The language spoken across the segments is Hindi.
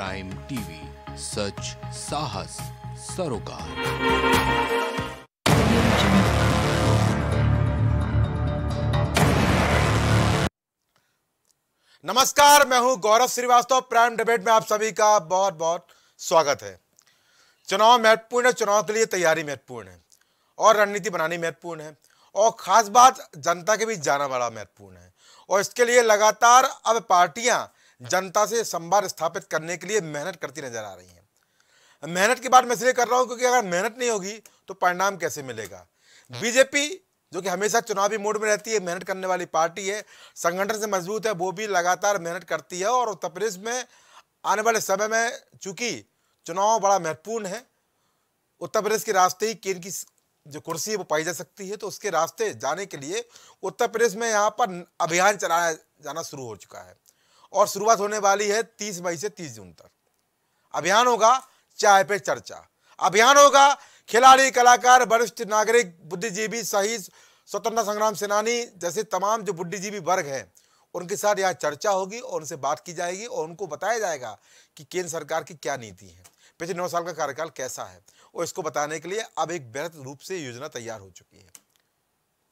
प्राइम टीवी सच साहस सरोकार नमस्कार, मैं हूँ गौरव श्रीवास्तव प्राइम डिबेट में आप सभी का बहुत बहुत स्वागत है। चुनाव महत्वपूर्ण है, चुनाव के लिए तैयारी महत्वपूर्ण है, और रणनीति बनानी महत्वपूर्ण है, और खास बात जनता के बीच जाना बड़ा महत्वपूर्ण है, और इसके लिए लगातार अब पार्टियाँ जनता से संवाद स्थापित करने के लिए मेहनत करती नज़र आ रही हैं। मेहनत की बात मैं इसलिए कर रहा हूँ क्योंकि अगर मेहनत नहीं होगी तो परिणाम कैसे मिलेगा? बीजेपी, जो कि हमेशा चुनावी मोड में रहती है, मेहनत करने वाली पार्टी है, संगठन से मज़बूत है, वो भी लगातार मेहनत करती है और उत्तर प्रदेश में आने वाले समय में चूँकि चुनाव बड़ा महत्वपूर्ण है, उत्तर प्रदेश के रास्ते ही केंद्र की जो कुर्सी है, वो पाई जा सकती है तो उसके रास्ते जाने के लिए उत्तर प्रदेश में यहाँ पर अभियान चलाया जाना शुरू हो चुका है। और शुरुआत होने वाली है तीस मई से तीस जून तक। अभियान होगा चाय पे चर्चा। अभियान होगा खिलाड़ी, कलाकार, वरिष्ठ नागरिक, बुद्धिजीवी, शहीद, स्वतंत्रता संग्राम सेनानी जैसे तमाम जो बुद्धिजीवी वर्ग हैं, उनके साथ यहाँ चर्चा होगी और उनसे बात की जाएगी और उनको बताया जाएगा कि केंद्र सरकार की क्या नीति है। पिछले नौ साल का कार्यकाल कैसा है? और इसको बताने के लिए अब एक बेहतर रूप से योजना तैयार हो चुकी है।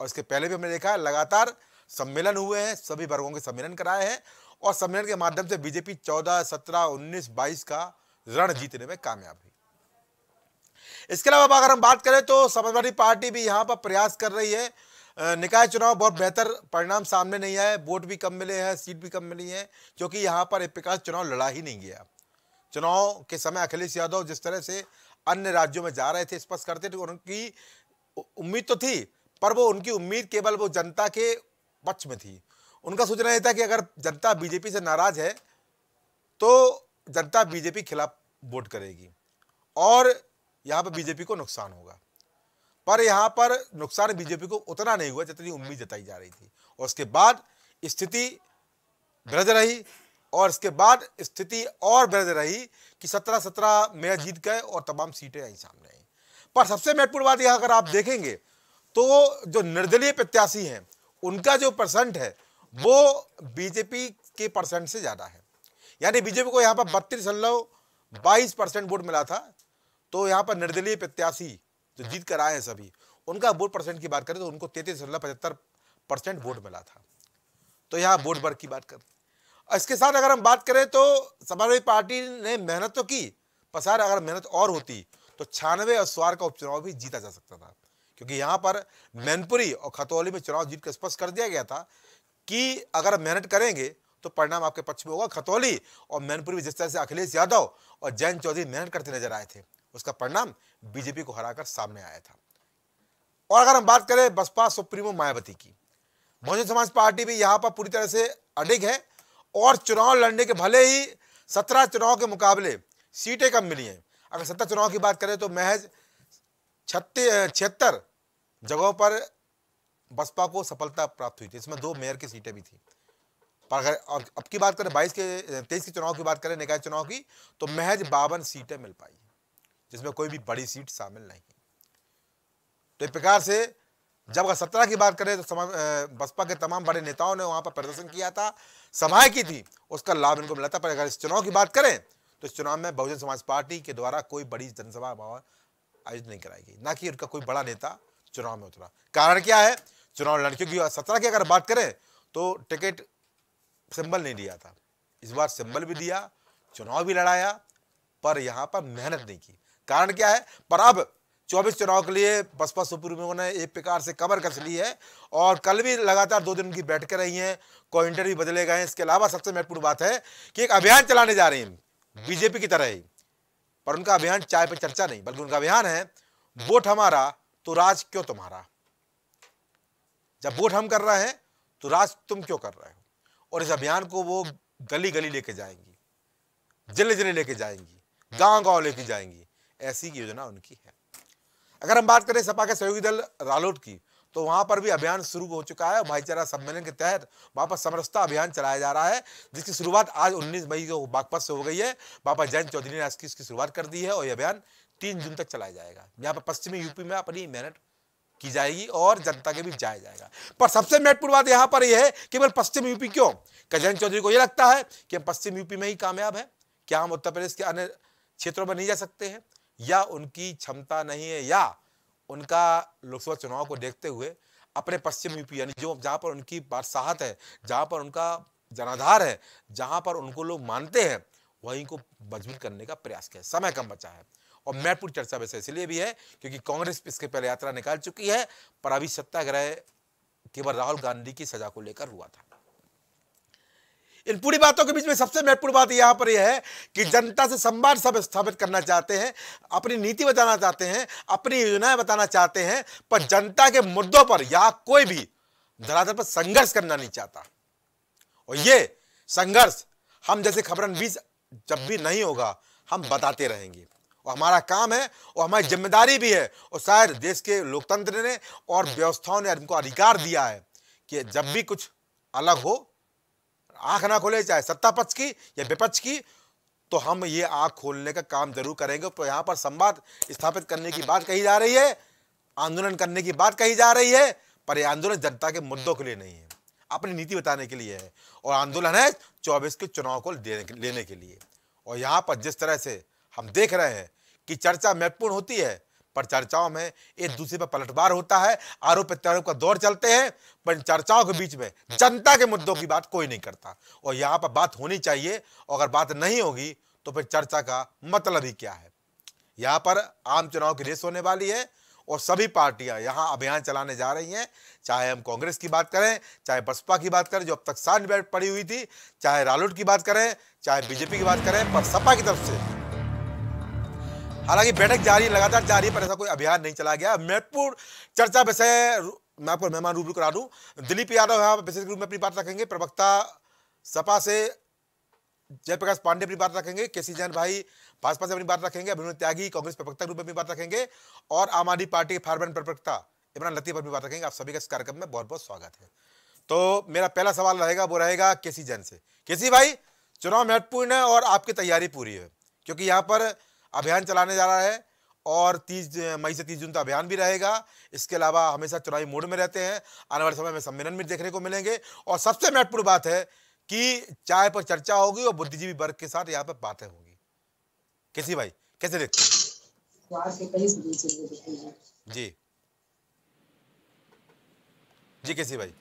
और इसके पहले भी हमने देखा लगातार सम्मेलन हुए हैं, सभी वर्गों के सम्मेलन कराए हैं और सम्मेलन के माध्यम से बीजेपी चौदह, सत्रह, उन्नीस, बाईस का रण जीतने में कामयाब हुई। इसके अलावा अगर हम बात करें तो समाजवादी पार्टी भी यहाँ पर प्रयास कर रही है। निकाय चुनाव बहुत बेहतर परिणाम सामने नहीं आए वोट भी कम मिले हैं, सीट भी कम मिली है क्योंकि यहाँ पर प्रकार चुनाव लड़ा ही नहीं गया। चुनाव के समय अखिलेश यादव जिस तरह से अन्य राज्यों में जा रहे थे, स्पष्ट करते थे उनकी उम्मीद तो थी, पर वो उनकी उम्मीद केवल वो जनता के पक्ष में थी। उनका सोचना यह था कि अगर जनता बीजेपी से नाराज़ है तो जनता बीजेपी के खिलाफ वोट करेगी। और यहाँ पर बीजेपी को नुकसान होगा। पर यहाँ पर नुकसान बीजेपी को उतना नहीं हुआ जितनी उम्मीद जताई जा रही थी। और उसके बाद स्थिति ब्रज रही और इसके बाद स्थिति और ब्रज रही कि सत्रह सत्रह मेयर जीत गए और तमाम सीटें आई सामने आई। पर सबसे महत्वपूर्ण बात यह अगर आप देखेंगे तो जो निर्दलीय प्रत्याशी हैं, उनका जो परसेंट है वो बीजेपी के परसेंट से ज़्यादा है। यानी बीजेपी को यहाँ पर बत्तीस दशमलव बाईस परसेंट वोट मिला था तो यहाँ पर निर्दलीय प्रत्याशी जो जीत कर आए हैं सभी उनका वोट परसेंट की बात करें तो उनको तैतीस दशमलव पचहत्तर परसेंट वोट मिला था। तो यहाँ वोट वर्ग की बात करें। इसके साथ अगर हम बात करें तो समाजवादी पार्टी ने मेहनत तो की पसार अगर मेहनत और होती तो छियानवे और स्वार का उपचुनाव भी जीता जा सकता था। क्योंकि यहाँ पर मैनपुरी और खतौली में चुनाव जीत कर स्पष्ट कर दिया गया था कि अगर मेहनत करेंगे तो परिणाम आपके पक्ष में होगा। खतौली और मैनपुरी में जिस तरह से अखिलेश यादव और जैन चौधरी मेहनत करते नज़र आए थे, उसका परिणाम बीजेपी को हराकर सामने आया था। और अगर हम बात करें बसपा सुप्रीमो मायावती की, बहुजन समाज पार्टी भी यहाँ पर पूरी तरह से अडिग है और चुनाव लड़ने के भले ही सत्रह चुनाव के मुकाबले सीटें कम मिली हैं। अगर सत्रह चुनाव की बात करें तो महज छत्तीस छिहत्तर जगहों पर बसपा को सफलता प्राप्त हुई थी। इसमें दो मेयर की सीटें भी थी। पर अगर अब की बात करें, बाईस के, तेईस के चुनाव की बात करें, निकाय चुनाव की तो महज बावन सीटें मिल पाई, जिसमें कोई भी बड़ी सीट शामिल नहीं। तो इस प्रकार से, जब अगर सत्रह की बात करें तो बसपा के तमाम बड़े नेताओं ने वहाँ पर प्रदर्शन किया था, सभाएँ की थी, उसका लाभ इनको मिला था। पर अगर इस चुनाव की बात करें तो इस चुनाव में बहुजन समाज पार्टी के द्वारा कोई बड़ी जनसभा आयोजित नहीं कराई गई। ना कि उनका कोई बड़ा नेता चुनाव में उतरा। कारण क्या है? चुनाव लड़कियों क्योंकि सत्रह की अगर बात करें तो टिकट सिंबल नहीं दिया था। इस बार सिंबल भी दिया, चुनाव भी लड़ाया, पर यहाँ पर मेहनत नहीं की। कारण क्या है? पर अब चौबीस चुनाव के लिए बसपा सुप्रीमो ने एक प्रकार से कवर कस ली है और कल भी लगातार दो दिन की बैठकें रही हैं कोइंटर भी बदले गए हैं। इसके अलावा सबसे महत्वपूर्ण बात है कि एक अभियान चलाने जा रही हैं बीजेपी की तरह ही। पर उनका अभियान चाय पे चर्चा नहीं, बल्कि उनका अभियान है, वोट हमारा तो राज क्यों तुम्हारा? जब वोट हम कर रहे हैं तो राज तुम क्यों कर रहे हो? और इस अभियान को वो गली गली लेके जाएँगी ज़िले ज़िले लेके जाएँगी गाँव गाँव लेके जाएँगी, ऐसी योजना उनकी है। अगर हम बात करें सपा के सहयोगी दल रालोट की तो वहाँ पर भी अभियान शुरू हो चुका है भाईचारा सम्मेलन के तहत वहाँ पर समरसता अभियान चलाया जा रहा है, जिसकी शुरुआत आज 19 मई को बागपत से हो गई है। बाबा जैन चौधरी ने इसकी शुरुआत कर दी है और यह अभियान तीन जून तक चलाया जाएगा। यहाँ पर पश्चिमी यूपी में अपनी मेहनत की जाएगी और जनता के बीच जाया जाएगा। पर सबसे महत्वपूर्ण बात यहाँ पर यह है, केवल पश्चिम यूपी क्यों? जैन चौधरी को यह लगता है कि हम पश्चिम यूपी में ही कामयाब है। क्या हम उत्तर प्रदेश के अन्य क्षेत्रों में नहीं जा सकते हैं? या उनकी क्षमता नहीं है, या उनका लोकसभा चुनाव को देखते हुए अपने पश्चिम यूपी, यानी जो जहाँ पर उनकी बादशाहत है, जहाँ पर उनका जनाधार है, जहाँ पर उनको लोग मानते हैं, वहीं को मज़बूत करने का प्रयास किया समय कम बचा है। और महत्वपूर्ण चर्चा वैसे इसलिए भी है क्योंकि कांग्रेस इसके पहले यात्रा निकाल चुकी है पर अभी सत्याग्रह केवल राहुल गांधी की सजा को लेकर हुआ था। इन पूरी बातों के बीच में सबसे महत्वपूर्ण बात यहाँ पर यह है कि जनता से संवाद सब स्थापित करना चाहते हैं अपनी नीति बताना चाहते हैं अपनी योजनाएँ बताना चाहते हैं पर जनता के मुद्दों पर यहाँ कोई भी धरातल पर संघर्ष करना नहीं चाहता। और ये संघर्ष हम जैसे खबरन बीच जब भी नहीं होगा हम बताते रहेंगे। और हमारा काम है और हमारी ज़िम्मेदारी भी है। और शायद देश के लोकतंत्र ने और व्यवस्थाओं ने हमको अधिकार दिया है कि जब भी कुछ अलग हो आँख ना खोले चाहे सत्ता पक्ष की या विपक्ष की तो हम ये आँख खोलने का काम ज़रूर करेंगे। तो यहाँ पर संवाद स्थापित करने की बात कही जा रही है आंदोलन करने की बात कही जा रही है पर यह आंदोलन जनता के मुद्दों के लिए नहीं है अपनी नीति बताने के लिए है। और आंदोलन है चौबीस के चुनाव को लेने के लिए। और यहाँ पर जिस तरह से हम देख रहे हैं कि चर्चा महत्वपूर्ण होती है, पर चर्चाओं में एक दूसरे पर पलटवार होता है, आरोप प्रत्यारोप का दौर चलते हैं, पर चर्चाओं के बीच में जनता के मुद्दों की बात कोई नहीं करता। और यहाँ पर बात होनी चाहिए, और अगर बात नहीं होगी तो फिर चर्चा का मतलब ही क्या है? यहाँ पर आम चुनाव की रेस होने वाली है, और सभी पार्टियाँ यहाँ अभियान चलाने जा रही हैं। चाहे हम कांग्रेस की बात करें, चाहे बसपा की बात करें, जो अब तक बैठ पड़ी हुई थी, चाहे रालोट की बात करें, चाहे बीजेपी की बात करें, पर सपा की तरफ़ से हालाँकि बैठक जारी, लगातार जारी, पर ऐसा कोई अभियान नहीं चला गया। महत्वपूर्ण चर्चा विषय मैं आपको मेहमान रूबरू करा दूँ। दिलीप यादव यहाँ विशेष रूप में अपनी बात रखेंगे। प्रवक्ता सपा से जयप्रकाश पांडे अपनी बात रखेंगे। केसी जैन भाई भाजपा से अपनी बात रखेंगे। अभिनव त्यागी कांग्रेस प्रवक्ता के रूप में अपनी बात रखेंगे। और आम आदमी पार्टी के फार्मैन प्रवक्ता इमरान लतीफ अपनी बात रखेंगे। आप सभी का इस कार्यक्रम में बहुत बहुत स्वागत है। तो मेरा पहला सवाल रहेगा, वो रहेगा केसी जैन से। केसी भाई, चुनाव महत्वपूर्ण है और आपकी तैयारी पूरी है, क्योंकि यहाँ पर अभियान चलाने जा रहा है और तीस मई से तीस जून तक अभियान भी रहेगा। इसके अलावा हमेशा चुनावी मोड में रहते हैं। आने वाले समय में सम्मेलन भी देखने को मिलेंगे। और सबसे महत्वपूर्ण बात है कि चाय पर चर्चा होगी और बुद्धिजीवी वर्ग के साथ यहाँ पर बातें होंगी। कैसी भाई कैसे देखते हैं? जी। जी कैसी भाई।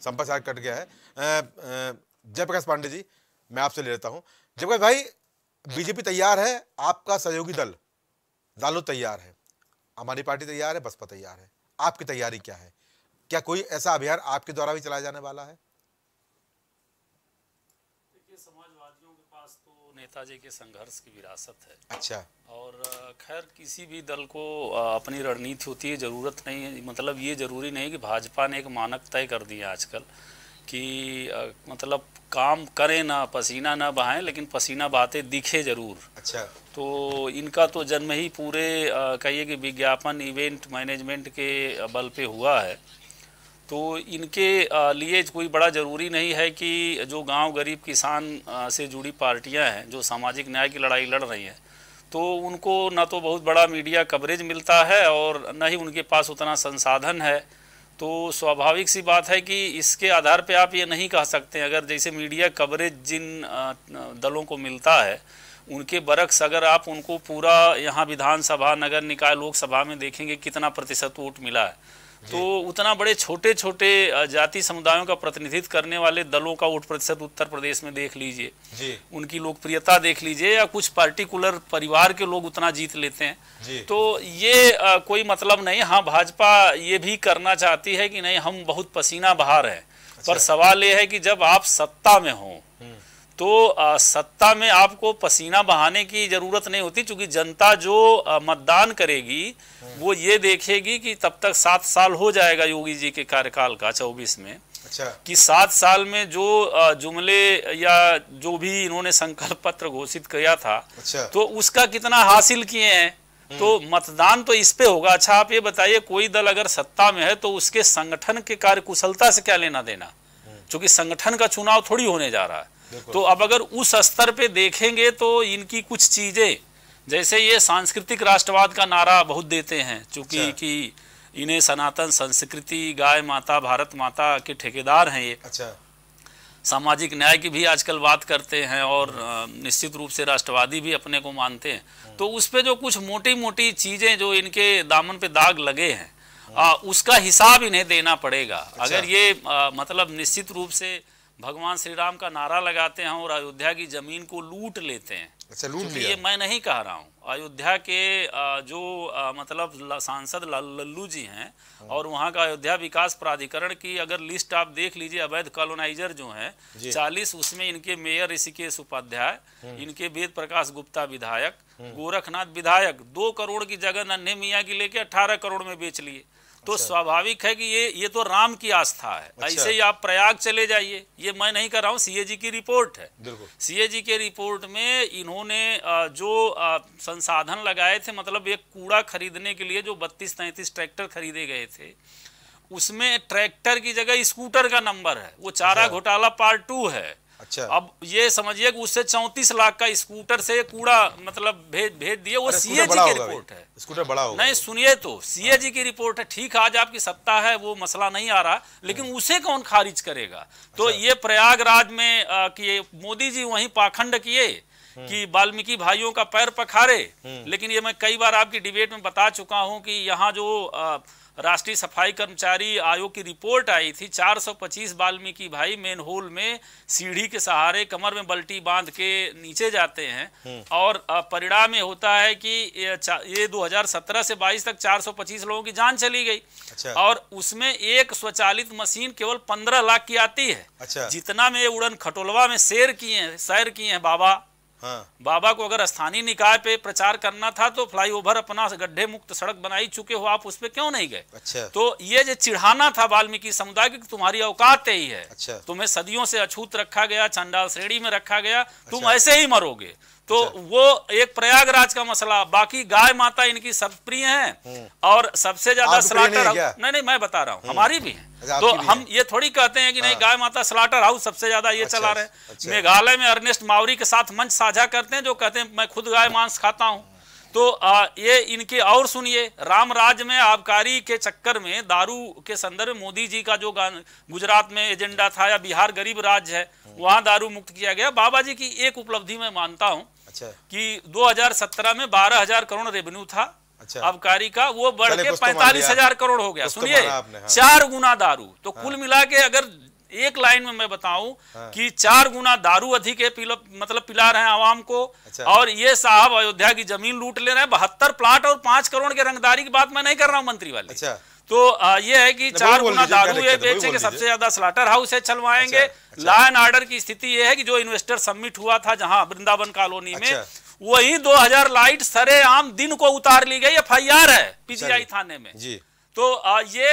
संपर्क कट गया है। जयप्रकाश पांडे जी मैं आपसे ले लेता हूँ। जबकि भाई बीजेपी तैयार है आपका सहयोगी दल दालो तैयार है हमारी पार्टी तैयार है बसपा तैयार है आपकी तैयारी क्या है? क्या कोई ऐसा अभियान आपके द्वारा भी चलाया जाने वाला है? समाजवादियों के पास तो नेताजी के संघर्ष की विरासत है। अच्छा। और खैर किसी भी दल को अपनी रणनीति होती है ज़रूरत नहीं है मतलब ये ज़रूरी नहीं कि भाजपा ने एक मानक तय कर दिया आजकल। कि मतलब काम करें ना पसीना ना बहाएँ लेकिन पसीना बहाते दिखे ज़रूर। अच्छा। तो इनका तो जन्म ही पूरे कहिए कि विज्ञापन इवेंट मैनेजमेंट के बल पे हुआ है। तो इनके लिए कोई बड़ा ज़रूरी नहीं है कि जो गाँव गरीब किसान से जुड़ी पार्टियाँ हैं जो सामाजिक न्याय की लड़ाई लड़ रही हैं तो उनको न तो बहुत बड़ा मीडिया कवरेज मिलता है और न ही उनके पास उतना संसाधन है। तो स्वाभाविक सी बात है कि इसके आधार पे आप ये नहीं कह सकते अगर जैसे मीडिया कवरेज जिन दलों को मिलता है, उनके बरक्स अगर आप उनको पूरा यहाँ विधानसभा, नगर निकाय, लोकसभा में देखेंगे, कितना प्रतिशत वोट मिला है। तो उतना बड़े छोटे छोटे जाति समुदायों का प्रतिनिधित्व करने वाले दलों का वोट प्रतिशत उत्तर प्रदेश में देख लीजिए उनकी लोकप्रियता देख लीजिए या कुछ पर्टिकुलर परिवार के लोग उतना जीत लेते हैं तो ये आ, कोई मतलब नहीं हाँ भाजपा ये भी करना चाहती है कि नहीं हम बहुत पसीना बहा है अच्छा। पर सवाल ये है कि जब आप सत्ता में हो। तो आ, सत्ता में आपको पसीना बहाने की ज़रूरत नहीं होती क्योंकि जनता जो आ, मतदान करेगी वो ये देखेगी कि तब तक सात साल हो जाएगा योगी जी के कार्यकाल का चौबीस में। अच्छा। कि सात साल में जो जुमले या जो भी इन्होंने संकल्प पत्र घोषित किया था अच्छा। तो उसका कितना हासिल किए हैं तो हम्म। मतदान तो इस पे होगा। अच्छा आप ये बताइए कोई दल अगर सत्ता में है तो उसके संगठन के कार्य कुशलता से क्या लेना देना? हम्म। क्योंकि संगठन का चुनाव थोड़ी होने जा रहा है। तो अब अगर उस स्तर पे देखेंगे तो इनकी कुछ चीज़ें जैसे ये सांस्कृतिक राष्ट्रवाद का नारा बहुत देते हैं चूँकि अच्छा। कि इन्हें सनातन संस्कृति गाय माता भारत माता के ठेकेदार हैं ये। अच्छा। सामाजिक न्याय की भी आजकल बात करते हैं और निश्चित रूप से राष्ट्रवादी भी अपने को मानते हैं। तो उस पे जो कुछ मोटी मोटी चीज़ें जो इनके दामन पे दाग लगे हैं आ, उसका हिसाब इन्हें देना पड़ेगा। अच्छा। अगर ये आ, मतलब निश्चित रूप से भगवान श्री राम का नारा लगाते हैं और अयोध्या की ज़मीन को लूट लेते हैं। अच्छा लूट लिया। ये मैं नहीं कह रहा हूँ। अयोध्या के जो मतलब सांसद लल्लू जी हैं और वहाँ का अयोध्या विकास प्राधिकरण की अगर लिस्ट आप देख लीजिए अवैध कॉलोनाइजर जो हैं। चालीस उसमें इनके मेयर ऋषिकेश उपाध्याय इनके वेद प्रकाश गुप्ता विधायक गोरखनाथ विधायक दो करोड़ की जगह नन्हे मियाँ की लेके अठारह करोड़ में बेच लिए। तो स्वाभाविक है कि ये ये तो राम की आस्था है। ऐसे ही आप प्रयाग चले जाइए। ये मैं नहीं कर रहा हूँ सीएजी की रिपोर्ट है। सीएजी के रिपोर्ट में इन्होंने जो संसाधन लगाए थे मतलब एक कूड़ा खरीदने के लिए जो बत्तीस तैंतीस ट्रैक्टर खरीदे गए थे उसमें ट्रैक्टर की जगह स्कूटर का नंबर है। वो चारा अच्छा। घोटाला पार्ट टू है। अच्छा। अब ये समझिए कि उससे चौंतीस लाख का स्कूटर से कूड़ा मतलब भेज भेज दिए वो स्कूटर सीएजी की रिपोर्ट है। स्कूटर बड़ा होगा नहीं सुनिए तो सीएजी की रिपोर्ट है ठीक आज आपकी सत्ता है वो मसला नहीं आ रहा लेकिन उसे कौन खारिज करेगा? तो अच्छा। ये प्रयागराज में कि मोदी जी वहीं पाखंड किए कि वाल्मीकि भाइयों का पैर पखारे लेकिन ये मैं कई बार आपकी डिबेट में बता चुका हूँ कि यहाँ जो राष्ट्रीय सफ़ाई कर्मचारी आयोग की रिपोर्ट आई थी 425 वाल्मीकि भाई मेन होल में सीढ़ी के सहारे कमर में बल्टी बाँध के नीचे जाते हैं और परिणाम ये होता है कि ये चा- ये 2017 से 22 तक 425 लोगों की जान चली गई अच्छा। और उसमें एक स्वचालित मशीन केवल 15 लाख की आती है अच्छा। जितना में ये उड़न खटोलवा में शेर किए हैं सैर किए हैं बाबा हाँ। बाबा को अगर स्थानीय निकाय पे प्रचार करना था तो फ्लाईओवर अपना गड्ढे मुक्त सड़क बनाई चुके हो आप उसपे पर क्यों नहीं गए? अच्छा। तो ये जो चिढ़ाना था वाल्मीकि समुदाय की तुम्हारी औकात ही है। अच्छा। तुम्हें सदियों से अछूत रखा गया चंडाल श्रेणी में रखा गया तुम अच्छा। ऐसे ही मरोगे। तो वो एक प्रयागराज का मसला बाकी गाय माता इनकी सब प्रिय है और सबसे ज़्यादा स्लाटर क्या? नहीं नहीं मैं बता रहा हूँ हमारी भी अच्छा, है तो भी हम है। ये थोड़ी कहते हैं कि नहीं गाय माता स्लाटर हाउस सबसे ज़्यादा ये अच्छा, चला रहे अच्छा। मेघालय में अर्नेस्ट मावरी के साथ मंच साझा करते हैं जो कहते हैं मैं खुद गाय मांस खाता हूँ। तो आ, ये इनके और सुनिए राम राज में आबकारी के चक्कर में दारू के संदर्भ में मोदी जी का जो गुजरात में एजेंडा था या बिहार गरीब राज्य है वहाँ दारू मुक्त किया गया। बाबा जी की एक उपलब्धि मैं मानता हूँ अच्छा कि 2017 में 12000 करोड़ रेवेन्यू था अच्छा। आबकारी का वो बढ़ के तो पैंतालीस हज़ार करोड़ हो गया तो सुनिए हाँ। चार गुना दारू तो कुल मिला के अगर एक लाइन में मैं बताऊँ हाँ। कि चार गुना दारू अधिक है पिला, मतलब पिला रहे हैं आवाम को अच्छा। और ये साहब अयोध्या की ज़मीन लूट ले रहे हैं बहत्तर प्लाट और पाँच करोड़ के रंगदारी की बात मैं नहीं कर रहा हूँ मंत्री वाले अच्छा तो ये है कि चार गुना दारू ये है, बेचेंगे सबसे ज़्यादा स्लाटर हाउस है चलवाएँगे अच्छा। लॉ एंड ऑर्डर की स्थिति ये है कि जो इन्वेस्टर सबमिट हुआ था जहाँ वृंदावन कॉलोनी में अच्छा। वही 2000 लाइट सरेआम दिन को उतार ली गई एफआईआर है पीजीआई थाने में। जी। तो ये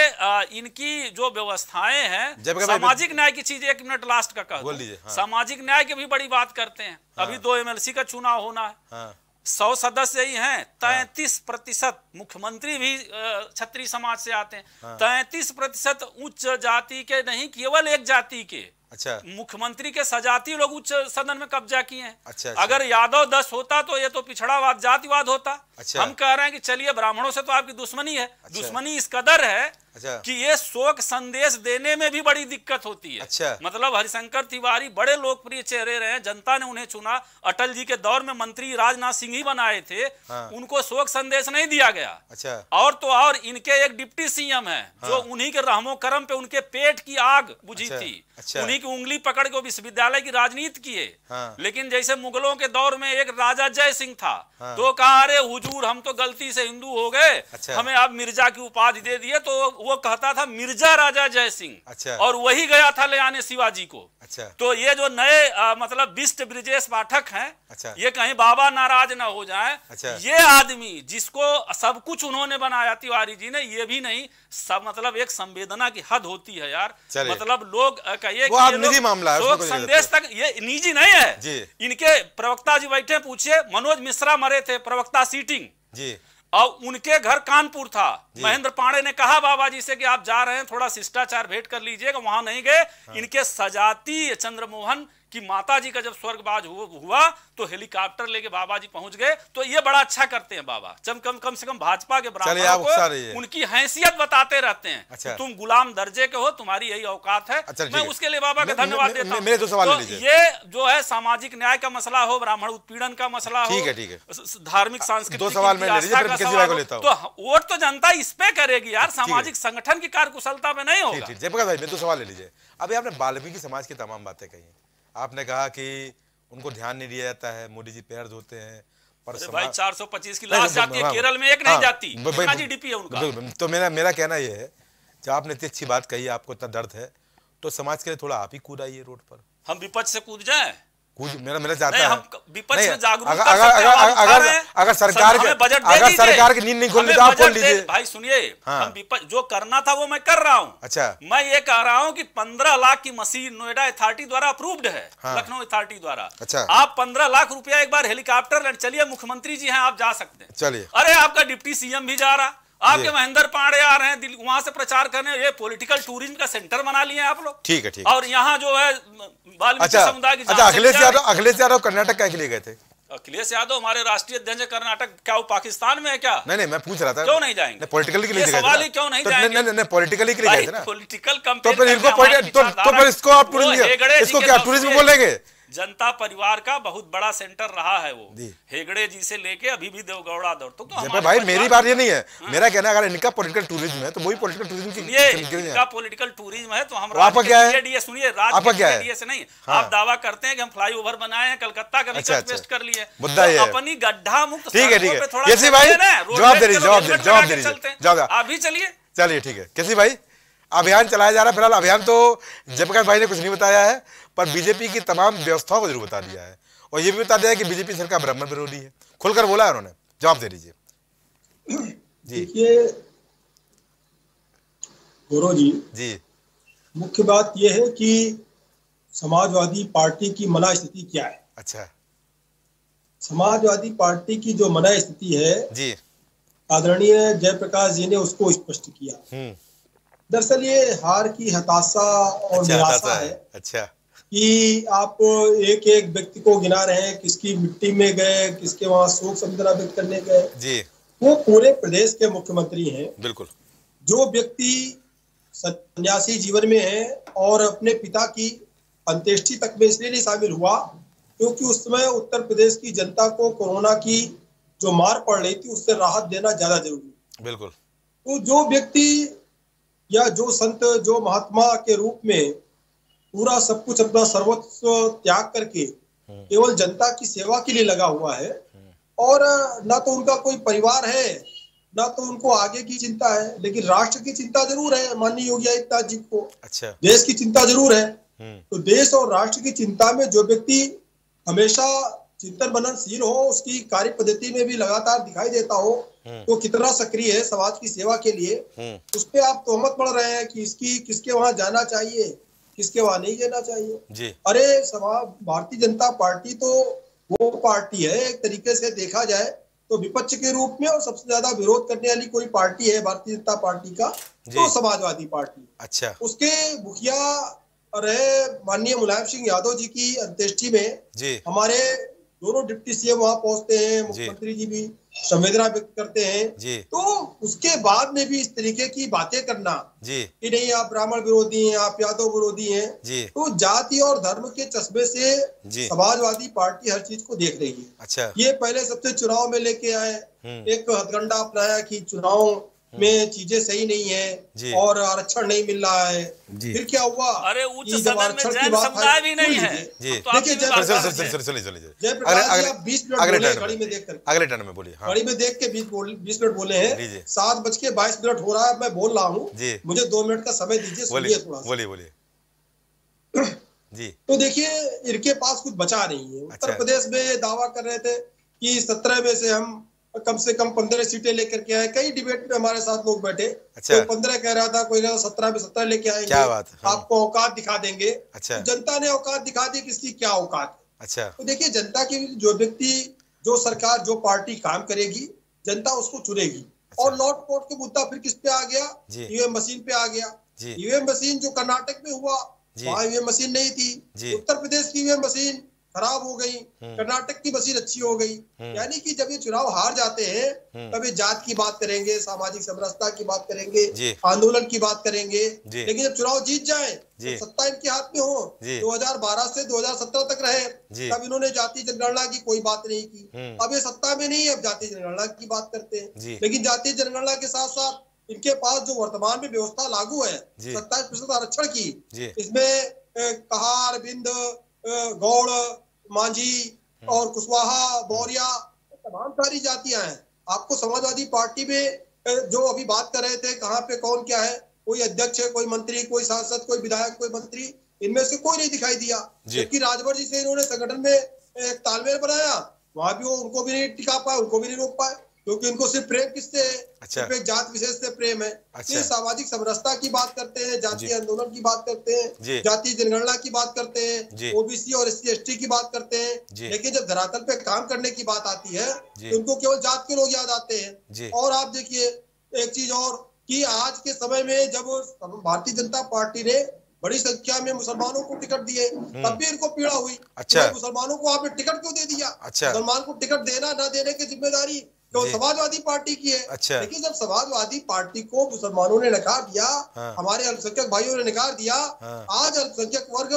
इनकी जो व्यवस्थाएँ हैं सामाजिक न्याय की चीज़ एक मिनट लास्ट का कह हाँ। सामाजिक न्याय की भी बड़ी बात करते हैं। अभी दो एमएलसी का चुनाव होना है। हाँ। सौ सदस्य ही हैं तैतीस प्रतिशत मुख्यमंत्री भी क्षत्रिय समाज से आते हैं। तैतीस प्रतिशत उच्च जाति के नहीं केवल एक जाति के। अच्छा। मुख्यमंत्री के सजाती लोग उच्च सदन में कब्जा किए हैं। अच्छा, अच्छा। अगर यादव दस होता तो ये तो पिछड़ावाद जातिवाद होता। अच्छा। हम कह रहे हैं कि चलिए ब्राह्मणों से तो आपकी दुश्मनी है। अच्छा, दुश्मनी इस कदर है अच्छा। कि ये शोक संदेश देने में भी बड़ी दिक्कत होती है अच्छा। मतलब हरिशंकर तिवारी बड़े लोकप्रिय चेहरे रहे जनता ने उन्हें चुना अटल जी के दौर में मंत्री राजनाथ सिंह ही बनाए थे हाँ। उनको शोक संदेश नहीं दिया गया अच्छा और तो और इनके एक डिप्टी सीएम है जो उन्हीं के रहमो करम पे उनके पेट की आग बुझी अच्छा, थी अच्छा। उन्हीं की उंगली पकड़ के विश्वविद्यालय की राजनीति किए हाँ। लेकिन जैसे मुगलों के दौर में एक राजा जय सिंह था हाँ। तो कहा अरे हुजूर हम तो गलती से हिंदू हो गए अच्छा। हमें आप मिर्ज़ा की उपाधि दे दिए तो वो कहता था मिर्ज़ा राजा जय सिंह। अच्छा। और वही गया था ले आने शिवाजी को। अच्छा। तो ये जो नए आ, मतलब बिस्ट ब्रिजेश पाठक हैं अच्छा। ये कहीं बाबा नाराज़ ना हो जाए। अच्छा। ये आदमी जिसको सब कुछ उन्होंने बनाया तिवारी जी ने ये भी नहीं सब मतलब एक संवेदना की हद होती है यार। मतलब लोग कहिए लोग निजी मामला संदेश तक ये निजी नहीं है। इनके प्रवक्ता जी बैठे पूछिए मनोज मिश्रा मरे थे प्रवक्ता सीटिंग। जी। और उनके घर कानपुर था। महेंद्र पांडे ने कहा बाबा जी से कि आप जा रहे हैं थोड़ा शिष्टाचार भेंट कर लीजिएगा वहाँ नहीं गए। हाँ। इनके सजाती चंद्रमोहन कि माता जी का जब स्वर्गवास हु- हुआ तो हेलीकॉप्टर लेके बाबा जी पहुँच गए। तो ये बड़ा अच्छा करते हैं बाबा। जब कम कम से कम भाजपा के ब्राह्मणों है। को उनकी हैसियत बताते रहते हैं अच्छा। तुम गुलाम दर्जे के हो तुम्हारी यही औकात है। अच्छा, मैं उसके लिए बाबा का धन्यवाद देता हूँ। मेरे दो सवाल तो ये जो है सामाजिक न्याय का मसला हो ब्राह्मण उत्पीड़न का मसला हो ठीक है, ठीक है। धार्मिक सांस्कृतिक। तो वोट तो जनता इस पे करेगी यार सामाजिक संगठन की कार्यकुशलता में नहीं होगा। भाई मैं तो सवाल ले लीजिए। अभी आपने वाल्मीकि समाज की तमाम बातें कही आपने कहा कि उनको ध्यान नहीं दिया जाता है मोदी जी पैर धोते हैं पर भाई 425 की लाश जाती है हाँ, केरल में एक नहीं हाँ, जाती डीपी है उनका। तो मेरा मेरा कहना यह है जब आपने इतनी अच्छी बात कही आपको इतना दर्द है तो समाज के लिए थोड़ा आप ही कूद आइए रोड पर। हम विपक्ष से कूद जाए। कूद मेरा मेरा चाहता है। विपक्ष में जागरूक अगर अगर अगर अगर सरकार के बजट अगर सरकार की नींद नहीं खोलनी तो आप खोल लीजिए भाई सुनिए हाँ। हम विपक्ष जो करना था वो मैं कर रहा हूँ। अच्छा। मैं ये कह रहा हूँ कि पंद्रह लाख की मशीन नोएडा अथॉरिटी द्वारा अप्रूव्ड है हाँ। लखनऊ अथॉरिटी द्वारा। अच्छा। आप पंद्रह लाख रुपया एक बार हेलीकॉप्टर चलिए मुख्यमंत्री जी हैं आप जा सकते हैं। चलिए। अरे आपका डिप्टी सीएम भी जा रहा। आपके महेंद्र पांडे आ रहे हैं वहाँ से प्रचार करने ये पॉलिटिकल टूरिज़्म का सेंटर बना लिए हैं आप लोग। ठीक है ठीक और यहाँ जो है अच्छा समुदाय अच्छा अखिलेश यादव अखिलेश यादव कर्नाटक के लिए गए थे? अखिलेश यादव हमारे राष्ट्रीय अध्यक्ष हैं कर्नाटक क्या वो पाकिस्तान में है क्या? नहीं नहीं मैं पूछ रहा था। क्यों नहीं जाएँगे? पॉलिटिकली के लिए सवाल ही क्यों नहीं तो जाएँगे? नहीं नहीं पॉलिटिकली के लिए गए थे ना। पॉलिटिकल तो फिर इनको तो तो फिर इसको आप टूरिज़्म इसको क्या टूरिज़्म बोलेंगे? जनता परिवार का बहुत बड़ा सेंटर रहा है वो। हेगड़े जी से लेके अभी भी देवगौड़ा दौड़। तो, तो भाई मेरी बात ये नहीं है। मेरा कहना है, अगर इनका पॉलिटिकल टूरिज़्म है तो वही पॉलिटिकल टूरिज़्म की ये इनका पॉलिटिकल टूरिज़्म है तो हम आपका क्या है? सुनिए राज्य है? से नहीं। हाँ। आप दावा करते हैं कि हम फ्लाईओवर बनाए हैं कलकत्ता का अच्छा, रिकॉर्ड अच्छा। कर लिए। मुद्दा तो ये अपनी गड्ढा मुक्त ठीक है ठीक है। भाई जवाब दे रही जवाब दे हेलमेट जवाब दे हैं। जवाब आप भी चलिए। चलिए ठीक है। केसी भाई? अभियान चलाया जा रहा है फ़िलहाल अभियान तो जयप्रकाश भाई ने कुछ नहीं बताया है पर बीजेपी की तमाम व्यवस्थाओं को ज़रूर बता दिया है। और ये भी बता दिया है कि बीजेपी सरकार ब्राह्मण विरोधी है। खुलकर बोला है उन्होंने जवाब दे दीजिए। जी। गौरव जी जी। मुख्य बात यह है कि समाजवादी पार्टी की मना स्थिति क्या है? अच्छा। समाजवादी पार्टी की जो मना स्थिति है जी। आदरणीय जयप्रकाश जी ने उसको स्पष्ट किया। हम्म। दरअसल ये हार की हताशा और अच्छा निराशा है। है अच्छा। कि आप एक एक व्यक्ति को गिना रहे हैं किसकी मिट्टी में गए किसके वहाँ शोक संवेदना व्यक्त करने गए। जी। वो पूरे प्रदेश के मुख्यमंत्री हैं। बिल्कुल। जो व्यक्ति सन्यासी जीवन में है और अपने पिता की अंत्येष्टि तक में इसलिए नहीं शामिल हुआ क्योंकि उस समय उत्तर प्रदेश की जनता को कोरोना की जो मार पड़ रही थी उससे राहत देना ज़्यादा ज़रूरी बिल्कुल। तो जो व्यक्ति या जो संत जो महात्मा के रूप में पूरा सब कुछ अपना सर्वस्व त्याग करके केवल जनता की सेवा के लिए लगा हुआ है। और ना तो उनका कोई परिवार है ना तो उनको आगे की चिंता है लेकिन राष्ट्र की चिंता ज़रूर है माननीय योगी आदित्यनाथ जी को। अच्छा। देश की चिंता ज़रूर है। हम्म। तो देश और राष्ट्र की चिंता में जो व्यक्ति हमेशा चिंतन मननशील हो उसकी कार्य पद्धति में भी लगातार दिखाई देता हो हम्म। तो कितना सक्रिय है समाज की सेवा के लिए। हम्म। उस पर आप तोहमत पड़ रहे हैं कि इसकी किसके वहाँ जाना चाहिए किसके वहाँ नहीं जाना चाहिए। जी। अरे समाज भारतीय जनता पार्टी तो वो पार्टी है एक तरीके से देखा जाए तो विपक्ष के रूप में और सबसे ज़्यादा विरोध करने वाली कोई पार्टी है भारतीय जनता पार्टी का। तो समाजवादी पार्टी। अच्छा। उसके मुखिया रहे माननीय मुलायम सिंह यादव जी की अंत्येष्टि में जी। हमारे दोनों डिप्टी सीएम वहाँ पहुँचते हैं मुख्यमंत्री जी भी संवेदना व्यक्त करते हैं। तो उसके बाद में भी इस तरीके की बातें करना कि नहीं आप ब्राह्मण विरोधी हैं आप यादव विरोधी हैं तो जाति और धर्म के चश्मे से समाजवादी पार्टी हर चीज़ को देख रही है। अच्छा। ये पहले सबसे चुनाव में लेके आए हम्म। एक हथगंडा अपनाया कि चुनाव में चीज़ें सही नहीं है और आरक्षण नहीं मिल रहा है। फिर क्या हुआ? अरे उच्च जब सदन में आरक्षण की जैन बात समुदाय भी नहीं है। तो आप देखिए, अगले आप 20 मिनट टर्न में बोलिए हाँ। घड़ी में देख के बीस मिनट बोले। हैं। सात बज के बाईस मिनट हो रहा है मैं बोल रहा हूँ। मुझे दो मिनट का समय दीजिए बोलिए थोड़ा बोलिए बोलिए। जी। तो देखिए इनके पास कुछ बचा नहीं है। उत्तर अच्छा। प्रदेश में दावा कर रहे थे कि सत्रह में से हम कम से कम पंद्रह सीटें लेकर के आए कई डिबेट में हमारे साथ लोग बैठे अच्छा। कोई पंद्रह कह रहा था कोई कह रहा सत्रह में सत्रह लेके आएँगे क्या बात, हाँ। आपको औकात दिखा देंगे अच्छा। तो जनता ने औकात दिखा दी किसकी क्या औकात है अच्छा तो देखिए जनता की जो व्यक्ति जो सरकार जो पार्टी काम करेगी जनता उसको चुनेगी अच्छा। और लॉट पोट के मुद्दा फिर किस पे आ गया। ईवीएम मशीन पे आ गया। ईवीएम मशीन जो कर्नाटक में हुआ। वहाँ ईवीएम मशीन नहीं थी उत्तर प्रदेश की ईवीएम मशीन खराब हो गई कर्नाटक की मशीन अच्छी हो गई। यानी कि जब ये चुनाव हार जाते हैं तब ये जात की बात करेंगे सामाजिक समरसता की बात करेंगे आंदोलन की बात करेंगे। लेकिन जब चुनाव जीत जाए। जब सत्ता इनके हाथ में हो। जी। 2012 से 2017 तक रहे तब इन्होंने जाति जनगणना की कोई बात नहीं की। हम्म। अब ये सत्ता में नहीं है अब जाति जनगणना की बात करते हैं। लेकिन जातीय जनगणना के साथ साथ इनके पास जो वर्तमान में व्यवस्था लागू है सत्ताईस प्रतिशत आरक्षण की इसमें कहार बिंद गौड़ मांझी हम्म। और कुशवाहा बौरिया तमाम सारी जातियाँ हैं आपको समाजवादी पार्टी में जो अभी बात कर रहे थे कहाँ पे कौन क्या है कोई अध्यक्ष है कोई मंत्री कोई सांसद कोई विधायक कोई मंत्री इनमें से कोई नहीं दिखाई दिया। जबकि राजभर जी से इन्होंने संगठन में एक तालमेल बनाया वहाँ भी वो उनको भी नहीं टिका पाए उनको भी नहीं रोक पाए क्योंकि उनको सिर्फ़ प्रेम किससे है? अच्छा। सिर्फ़ एक जात विशेष से प्रेम है। अच्छा। सामाजिक समरसता की बात करते हैं जातीय आंदोलन की बात करते हैं जातीय जनगणना की बात करते हैं ओबीसी और एस सी की बात करते हैं। लेकिन जब धरातल पे काम करने की बात आती है तो उनको केवल जात के लोग याद आते हैं। और आप देखिए एक चीज़ और कि आज के समय में जब भारतीय जनता पार्टी ने बड़ी संख्या में मुसलमानों को टिकट दिए तब भी इनको पीड़ा हुई। हम्म। अच्छा। मुसलमानों को आपने टिकट क्यों दे दिया? अच्छा। मुसलमान को टिकट देना ना देने की ज़िम्मेदारी तो समाजवादी पार्टी की है। अच्छा। लेकिन जब समाजवादी पार्टी को मुसलमानों ने नकार दिया हाँ। हमारे अल्पसंख्यक भाइयों ने नकार दिया हाँ। आज अल्पसंख्यक वर्ग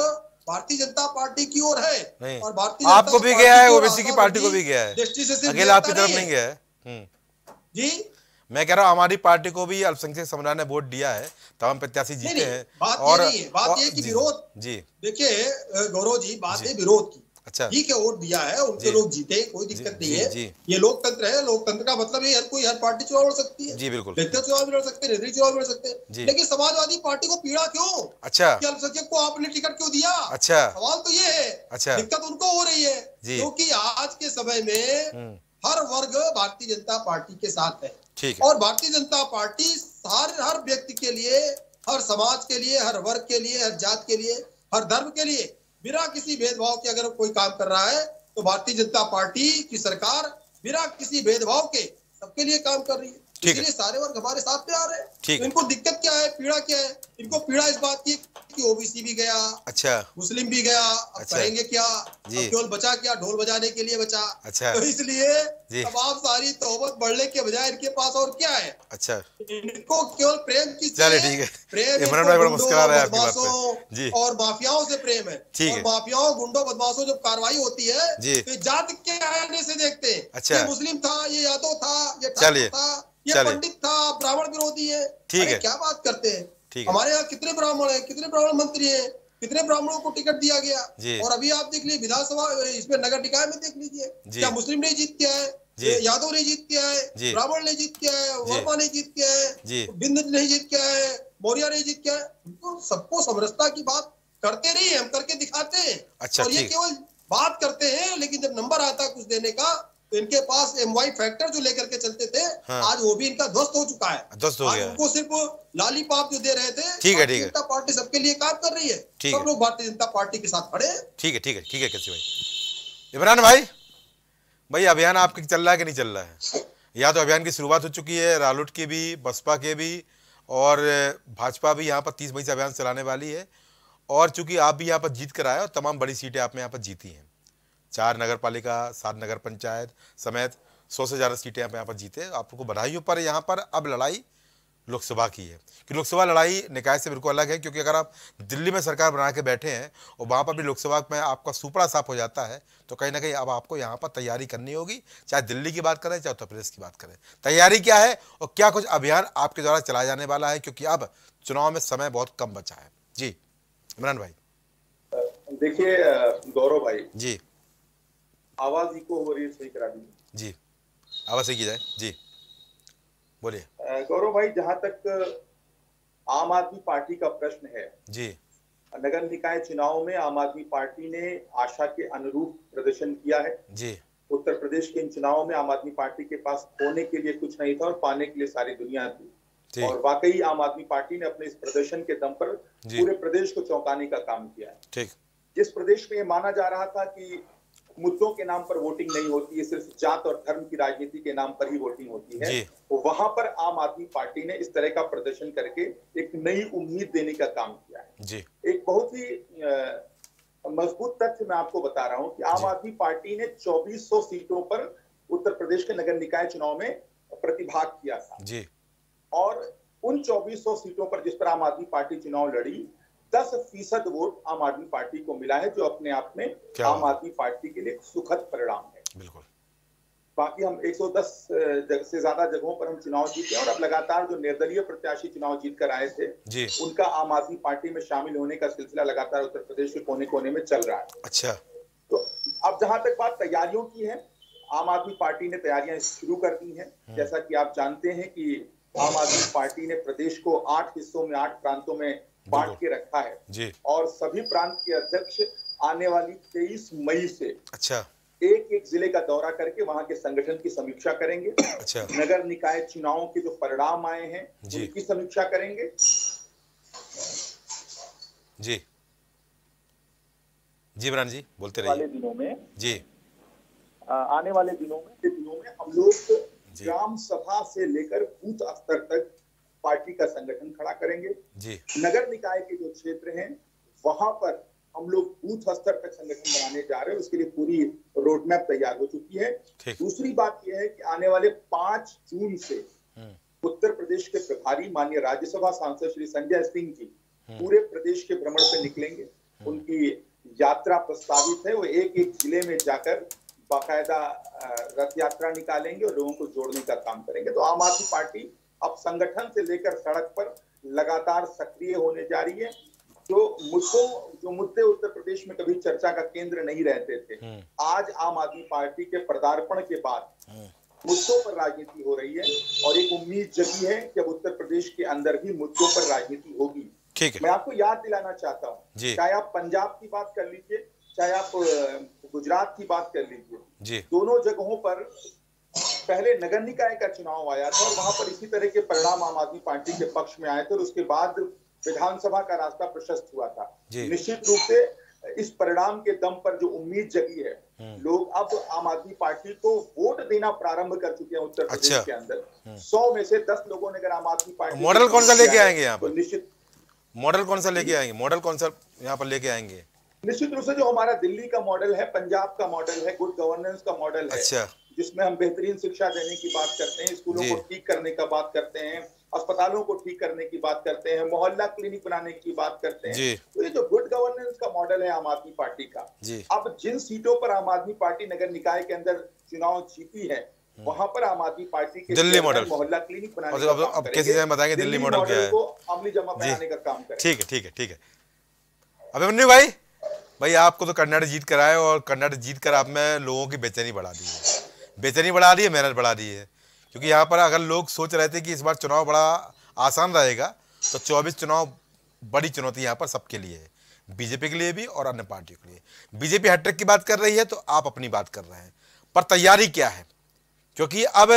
भारतीय जनता पार्टी की ओर है और भारतीय आपको भी गया है, ओबीसी की पार्टी को भी गया है। दृष्टि से अकेला आपकी तरफ़ नहीं गया है। हम्म। जी। मैं कह रहा हूँ हमारी पार्टी को भी अल्पसंख्यक समुदाय ने वोट दिया है तमाम प्रत्याशी जीते हैं बात ये और नहीं है, बात ये कि विरोध- जी। देखिए गौरव जी बात है विरोध की। अच्छा। ठीक है वोट दिया है उनके लोग जीते कोई दिक्कत नहीं है। ये लोकतंत्र है लोकतंत्र का मतलब है हर कोई हर पार्टी चुनाव लड़ सकती है। जी, बिल्कुल। व्यक्तिगत चुनाव भी लड़ सकते हैं नेतृत्व चुनाव भी लड़ सकते हैं। लेकिन समाजवादी पार्टी को पीड़ा क्यों? अच्छा। कि अल्पसंख्यक को आपने टिकट क्यों दिया? अच्छा। सवाल तो ये है। अच्छा। दिक्कत उनको हो रही है। क्योंकि आज के समय में हम्म, हर वर्ग भारतीय जनता पार्टी के साथ है। ठीक और भारतीय जनता पार्टी हर हर व्यक्ति के लिए हर समाज के लिए हर वर्ग के लिए हर जात के लिए हर धर्म के लिए बिना किसी भेदभाव के अगर कोई काम कर रहा है तो भारतीय जनता पार्टी की सरकार बिना किसी भेदभाव के सबके लिए काम कर रही है। ठीक है। सारे वर्ग हमारे साथ में आ रहे हैं ठीक तो इनको दिक्कत क्या है पीड़ा क्या है इनको पीड़ा इस बात की कि ओबीसी भी गया अच्छा मुस्लिम भी गया अब अच्छा। करेंगे क्या केवल बचा क्या ढोल बजाने के लिए बचा अच्छा। तो इसलिए। अब आप सारी तोहमत बढ़ने के बजाय इनके पास और क्या है अच्छा इनको केवल प्रेम की चलिए, ठीक है। प्रेम इमरान भाई बड़ा मुस्कुरा रहे हैं आपकी बात पे। जी। और माफियाओं से प्रेम है ठीक है। माफियाओं गुंडों बदमाशों जब कार्रवाई होती है जी। तो जात के आने से देखते हैं अच्छा। मुस्लिम था ये यादव था ये चलिए, था ये पंडित था ब्राह्मण विरोधी है। ठीक है। क्या बात करते हैं? ठीक है। हमारे यहाँ कितने ब्राह्मण है? कितने ब्राह्मण मंत्री है? कितने ब्राह्मणों को टिकट दिया गया? और अभी आप देख लीजिए विधानसभा इसमें नगर निकाय में देख लीजिए। क्या मुस्लिम नहीं जीत के है? यादव ने जीत के है? ब्राह्मण ने जीत के है? वर्मा नहीं जीत के है। बिंद नहीं जीत के है? मौर्य ने जीत के है? तो सबको समरसता की बात करते नहीं हम करके दिखाते हैं। अच्छा, और ये केवल बात करते हैं लेकिन जब नंबर आता है कुछ देने का तो इनके पास एम वाई फैक्टर जो लेकर के चलते थे हाँ। आज वो भी इनका ध्वस्त हो चुका है। ध्वस्त हो गया। उनको सिर्फ़ लाली पाप जो दे रहे थे ठीक है, ठीक है। जनता पार्टी सबके लिए काम कर रही है। ठीक सब है। लोग भारतीय जनता पार्टी के साथ खड़े ठीक है ठीक है ठीक है कैसे भाई इमरान भाई भाई अभियान आपके चल रहा है कि नहीं चल रहा है? या तो अभियान की शुरुआत हो चुकी है रालोट की भी बसपा के भी और भाजपा भी यहाँ पर तीस मई से अभियान चलाने वाली है और चूँकि आप भी यहाँ पर जीत कर आए और तमाम बड़ी सीटें आपने यहाँ पर जीती हैं। चार नगर पालिका सात नगर पंचायत समेत सौ से ज़्यादा सीटें आप यहाँ पर जीते। आपको बधाई हो पर यहाँ पर अब लड़ाई लोकसभा की है। कि लोकसभा लड़ाई निकाय से बिल्कुल अलग है क्योंकि अगर आप दिल्ली में सरकार बना के बैठे हैं और वहाँ पर भी लोकसभा में आपका सुपड़ा साफ़ हो जाता है तो कहीं ना कहीं अब आपको यहाँ पर तैयारी करनी होगी। चाहे दिल्ली की बात करें चाहे उत्तर प्रदेश की बात करें। तैयारी क्या है और क्या कुछ अभियान आपके द्वारा चलाया जाने वाला है? क्योंकि अब चुनाव में समय बहुत कम बचा है। जी इमरान भाई। देखिए गौरव भाई जी। आवाज़ इको हो रही है सही करा दीजिए। जी। आवाज़ सही की जाए। जी। बोलिए। गौरव भाई जहाँ तक आम आदमी पार्टी का प्रश्न है जी। नगर निकाय चुनाव में आम आदमी पार्टी ने आशा के अनुरूप प्रदर्शन किया है। जी। उत्तर प्रदेश के इन चुनावों में आम आदमी पार्टी के पास होने के लिए कुछ नहीं था और पाने के लिए सारी दुनिया थी। और वाकई आम आदमी पार्टी ने अपने इस प्रदर्शन के दम पर पूरे प्रदेश को चौंकाने का काम किया है। ठीक। जिस प्रदेश में ये माना जा रहा था कि मुद्दों के नाम पर वोटिंग नहीं होती है सिर्फ़ जात और धर्म की राजनीति के नाम पर ही वोटिंग होती है। तो वहाँ पर आम आदमी पार्टी ने इस तरह का प्रदर्शन करके एक नई उम्मीद देने का काम किया है। जी। एक बहुत ही मज़बूत तथ्य मैं आपको बता रहा हूँ कि आम आदमी पार्टी ने 2400 सीटों पर उत्तर प्रदेश के नगर निकाय चुनाव में प्रतिभाग किया था। जी। और उन 2400 सीटों पर जिस पर आम आदमी पार्टी चुनाव लड़ी 10 फ़ीसद वोट आम आदमी पार्टी को मिला है जो अपने आप में आम आदमी पार्टी के लिए सुखद परिणाम है। बिल्कुल। बाकी हम 110 जग से ज़्यादा जगहों पर हम चुनाव जीते और अब लगातार जो निर्दलीय प्रत्याशी चुनाव जीत कर आए थे जी। उनका आम आदमी पार्टी में शामिल होने का सिलसिला लगातार उत्तर प्रदेश के कोने कोने में चल रहा है। अच्छा। तो अब जहाँ तक बात तैयारियों की है आम आदमी पार्टी ने तैयारियाँ शुरू कर दी हैं। जैसा कि आप जानते हैं कि आम आदमी पार्टी ने प्रदेश को आठ हिस्सों में आठ प्रांतों में बांट के रखा है। जी। और सभी प्रांत के अध्यक्ष आने वाली 23 मई से अच्छा। एक एक ज़िले का दौरा करके वहाँ के संगठन की समीक्षा करेंगे। अच्छा। नगर निकाय चुनावों के जो परिणाम आए हैं उनकी समीक्षा करेंगे। जी। जी इमरान जी बोलते वाले दिनों में जी। आने वाले दिनों में दिनों में हम लोग ग्राम सभा से लेकर बूथ स्तर तक पार्टी का संगठन खड़ा करेंगे। जी। नगर निकाय के जो क्षेत्र हैं वहाँ पर हम लोग बूथ स्तर तक संगठन बनाने जा रहे हैं। उसके लिए पूरी रोड मैप तैयार हो चुकी है। दूसरी बात यह है कि आने वाले पाँच जून से हम्म, उत्तर प्रदेश के प्रभारी माननीय राज्यसभा सांसद श्री संजय सिंह जी पूरे प्रदेश के भ्रमण पे निकलेंगे। उनकी यात्रा प्रस्तावित है वो एक एक ज़िले में जाकर बाकायदा रथ यात्रा निकालेंगे और लोगों को जोड़ने का काम करेंगे। तो आम आदमी पार्टी अब संगठन से लेकर सड़क पर लगातार सक्रिय होने जा रही है। जो मुद्दों जो मुद्दे उत्तर प्रदेश में कभी चर्चा का केंद्र नहीं रहते थे हम्म, आज आम आदमी पार्टी के पदार्पण के बाद हम्म, मुद्दों पर राजनीति हो रही है और एक उम्मीद जगी है कि अब उत्तर प्रदेश के अंदर भी मुद्दों पर राजनीति होगी। ठीक है। मैं आपको याद दिलाना चाहता हूँ। चाहे आप पंजाब की बात कर लीजिए चाहे आप गुजरात की बात कर लीजिए दोनों जगहों पर पहले नगर निकाय का चुनाव आया था और वहाँ पर इसी तरह के परिणाम आम आदमी पार्टी के पक्ष में आए थे और उसके बाद विधानसभा का रास्ता प्रशस्त हुआ था। निश्चित रूप से इस परिणाम के दम पर जो उम्मीद जगी है हम्म। लोग अब आम आदमी पार्टी को वोट देना प्रारंभ कर चुके हैं उत्तर प्रदेश अच्छा। के अंदर। सौ में से दस लोगों ने अगर आम आदमी पार्टी मॉडल कौन सा लेके आएँगे यहाँ पर? तो निश्चित मॉडल कौन सा लेके आएँगे? मॉडल कौन सा यहाँ पर लेके आएँगे? निश्चित रूप से जो हमारा दिल्ली का मॉडल है पंजाब का मॉडल है गुड गवर्नेंस का मॉडल है। अच्छा। जिसमें हम बेहतरीन शिक्षा देने की बात करते हैं स्कूलों को ठीक करने का बात करते हैं अस्पतालों को ठीक करने की बात करते हैं मोहल्ला क्लिनिक बनाने की बात करते हैं। तो ये जो गुड गवर्नेंस का मॉडल है आम आदमी पार्टी का अब जिन सीटों पर आम आदमी पार्टी नगर निकाय के अंदर चुनाव जीती है वहाँ पर आम आदमी पार्टी के दिल्ली मॉडल। मोहल्ला क्लिनिक बनाने का अब- काम अब। किसी बताएँगे दिल्ली मॉडल क्या है। को अमली जमा बनाने का काम करेंगे। ठीक है ठीक है ठीक है। अभिमन्यु भाई भाई आपको तो कर्नाटक जीत कर आए और कर्नाटक जीत कर आप में लोगों की बेचैनी बढ़ा दी है। बेचैनी बढ़ा रही है, मेहनत बढ़ा रही है। क्योंकि यहाँ पर अगर लोग सोच रहे थे कि इस बार चुनाव बड़ा आसान रहेगा तो चौबीस चुनाव बड़ी चुनौती यहाँ पर सबके लिए है। बीजेपी के लिए भी और अन्य पार्टियों के लिए। बीजेपी हैट्रिक की बात कर रही है तो आप अपनी बात कर रहे हैं। पर तैयारी क्या है? क्योंकि अब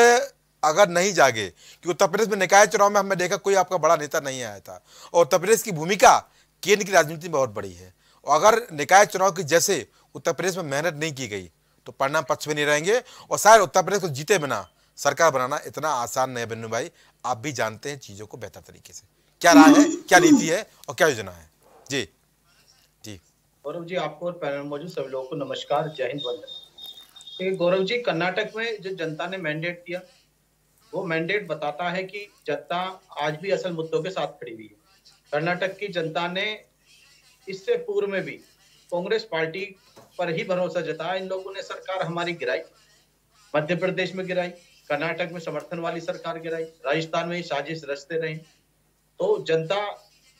अगर नहीं जागे, कि उत्तर प्रदेश में निकाय चुनाव में हमने देखा कोई आपका बड़ा नेता नहीं आया था। और उत्तर प्रदेश की भूमिका केंद्र की राजनीति में बहुत बड़ी है। और अगर निकाय चुनाव की जैसे उत्तर प्रदेश में मेहनत नहीं की गई तो परिणाम पक्ष में नहीं रहेंगे और शायद उत्तर प्रदेश को जीते बिना सरकार बनाना इतना आसान नहीं है बन्नू भाई। आप भी जानते हैं चीज़ों को बेहतर तरीके से। क्या राय है, क्या नीति है और क्या योजना है? जी। जी। गौरव जी, आपको और पैनल मौजूद सभी लोगों को नमस्कार, जय हिंद वंदन गौरव जी, कर्नाटक में जो जनता ने मैंडेट दिया वो मैंडेट बताता है कि जनता आज भी असल मुद्दों के साथ खड़ी हुई है। कर्नाटक की जनता ने इससे पूर्व में भी कांग्रेस पार्टी पर ही भरोसा जताया इन लोगों ने सरकार हमारी गिराई। मध्य प्रदेश में गिराई कर्नाटक में समर्थन वाली सरकार गिराई राजस्थान में ही साजिश रचते रहे। तो जनता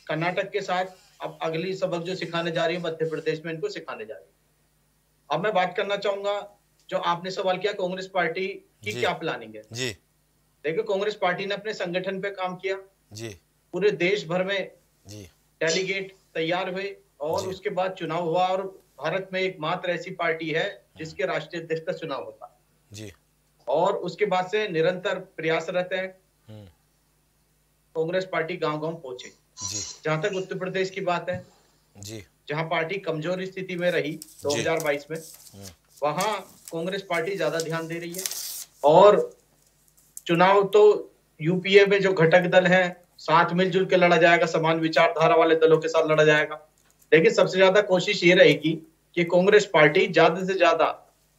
कर्नाटक के साथ अब अगली सबक जो सिखाने जा रही है मध्य प्रदेश में इनको सिखाने जा रही है। अब मैं बात करना चाहूँगा जो आपने सवाल किया कांग्रेस पार्टी की क्या प्लानिंग है? जी। देखिए कांग्रेस पार्टी ने अपने संगठन पे काम किया। जी। पूरे देश भर में जी। डेलीगेट तैयार हुए और उसके बाद चुनाव हुआ और भारत में एकमात्र ऐसी पार्टी है जिसके राष्ट्रीय अध्यक्ष का चुनाव होता। है जी। और उसके बाद से निरंतर प्रयास रहते हैं। कांग्रेस पार्टी गाँव गाँव पहुँचे जहाँ तक उत्तर प्रदेश की बात है। जी। जहाँ पार्टी कमज़ोर स्थिति में रही 2022 में वहाँ कांग्रेस पार्टी ज़्यादा ध्यान दे रही है। और चुनाव तो यूपीए में जो घटक दल है साथ मिलजुल के लड़ा जाएगा समान विचारधारा वाले दलों के साथ लड़ा जाएगा। लेकिन सबसे ज़्यादा कोशिश ये रहेगी कि कांग्रेस पार्टी ज़्यादा से ज़्यादा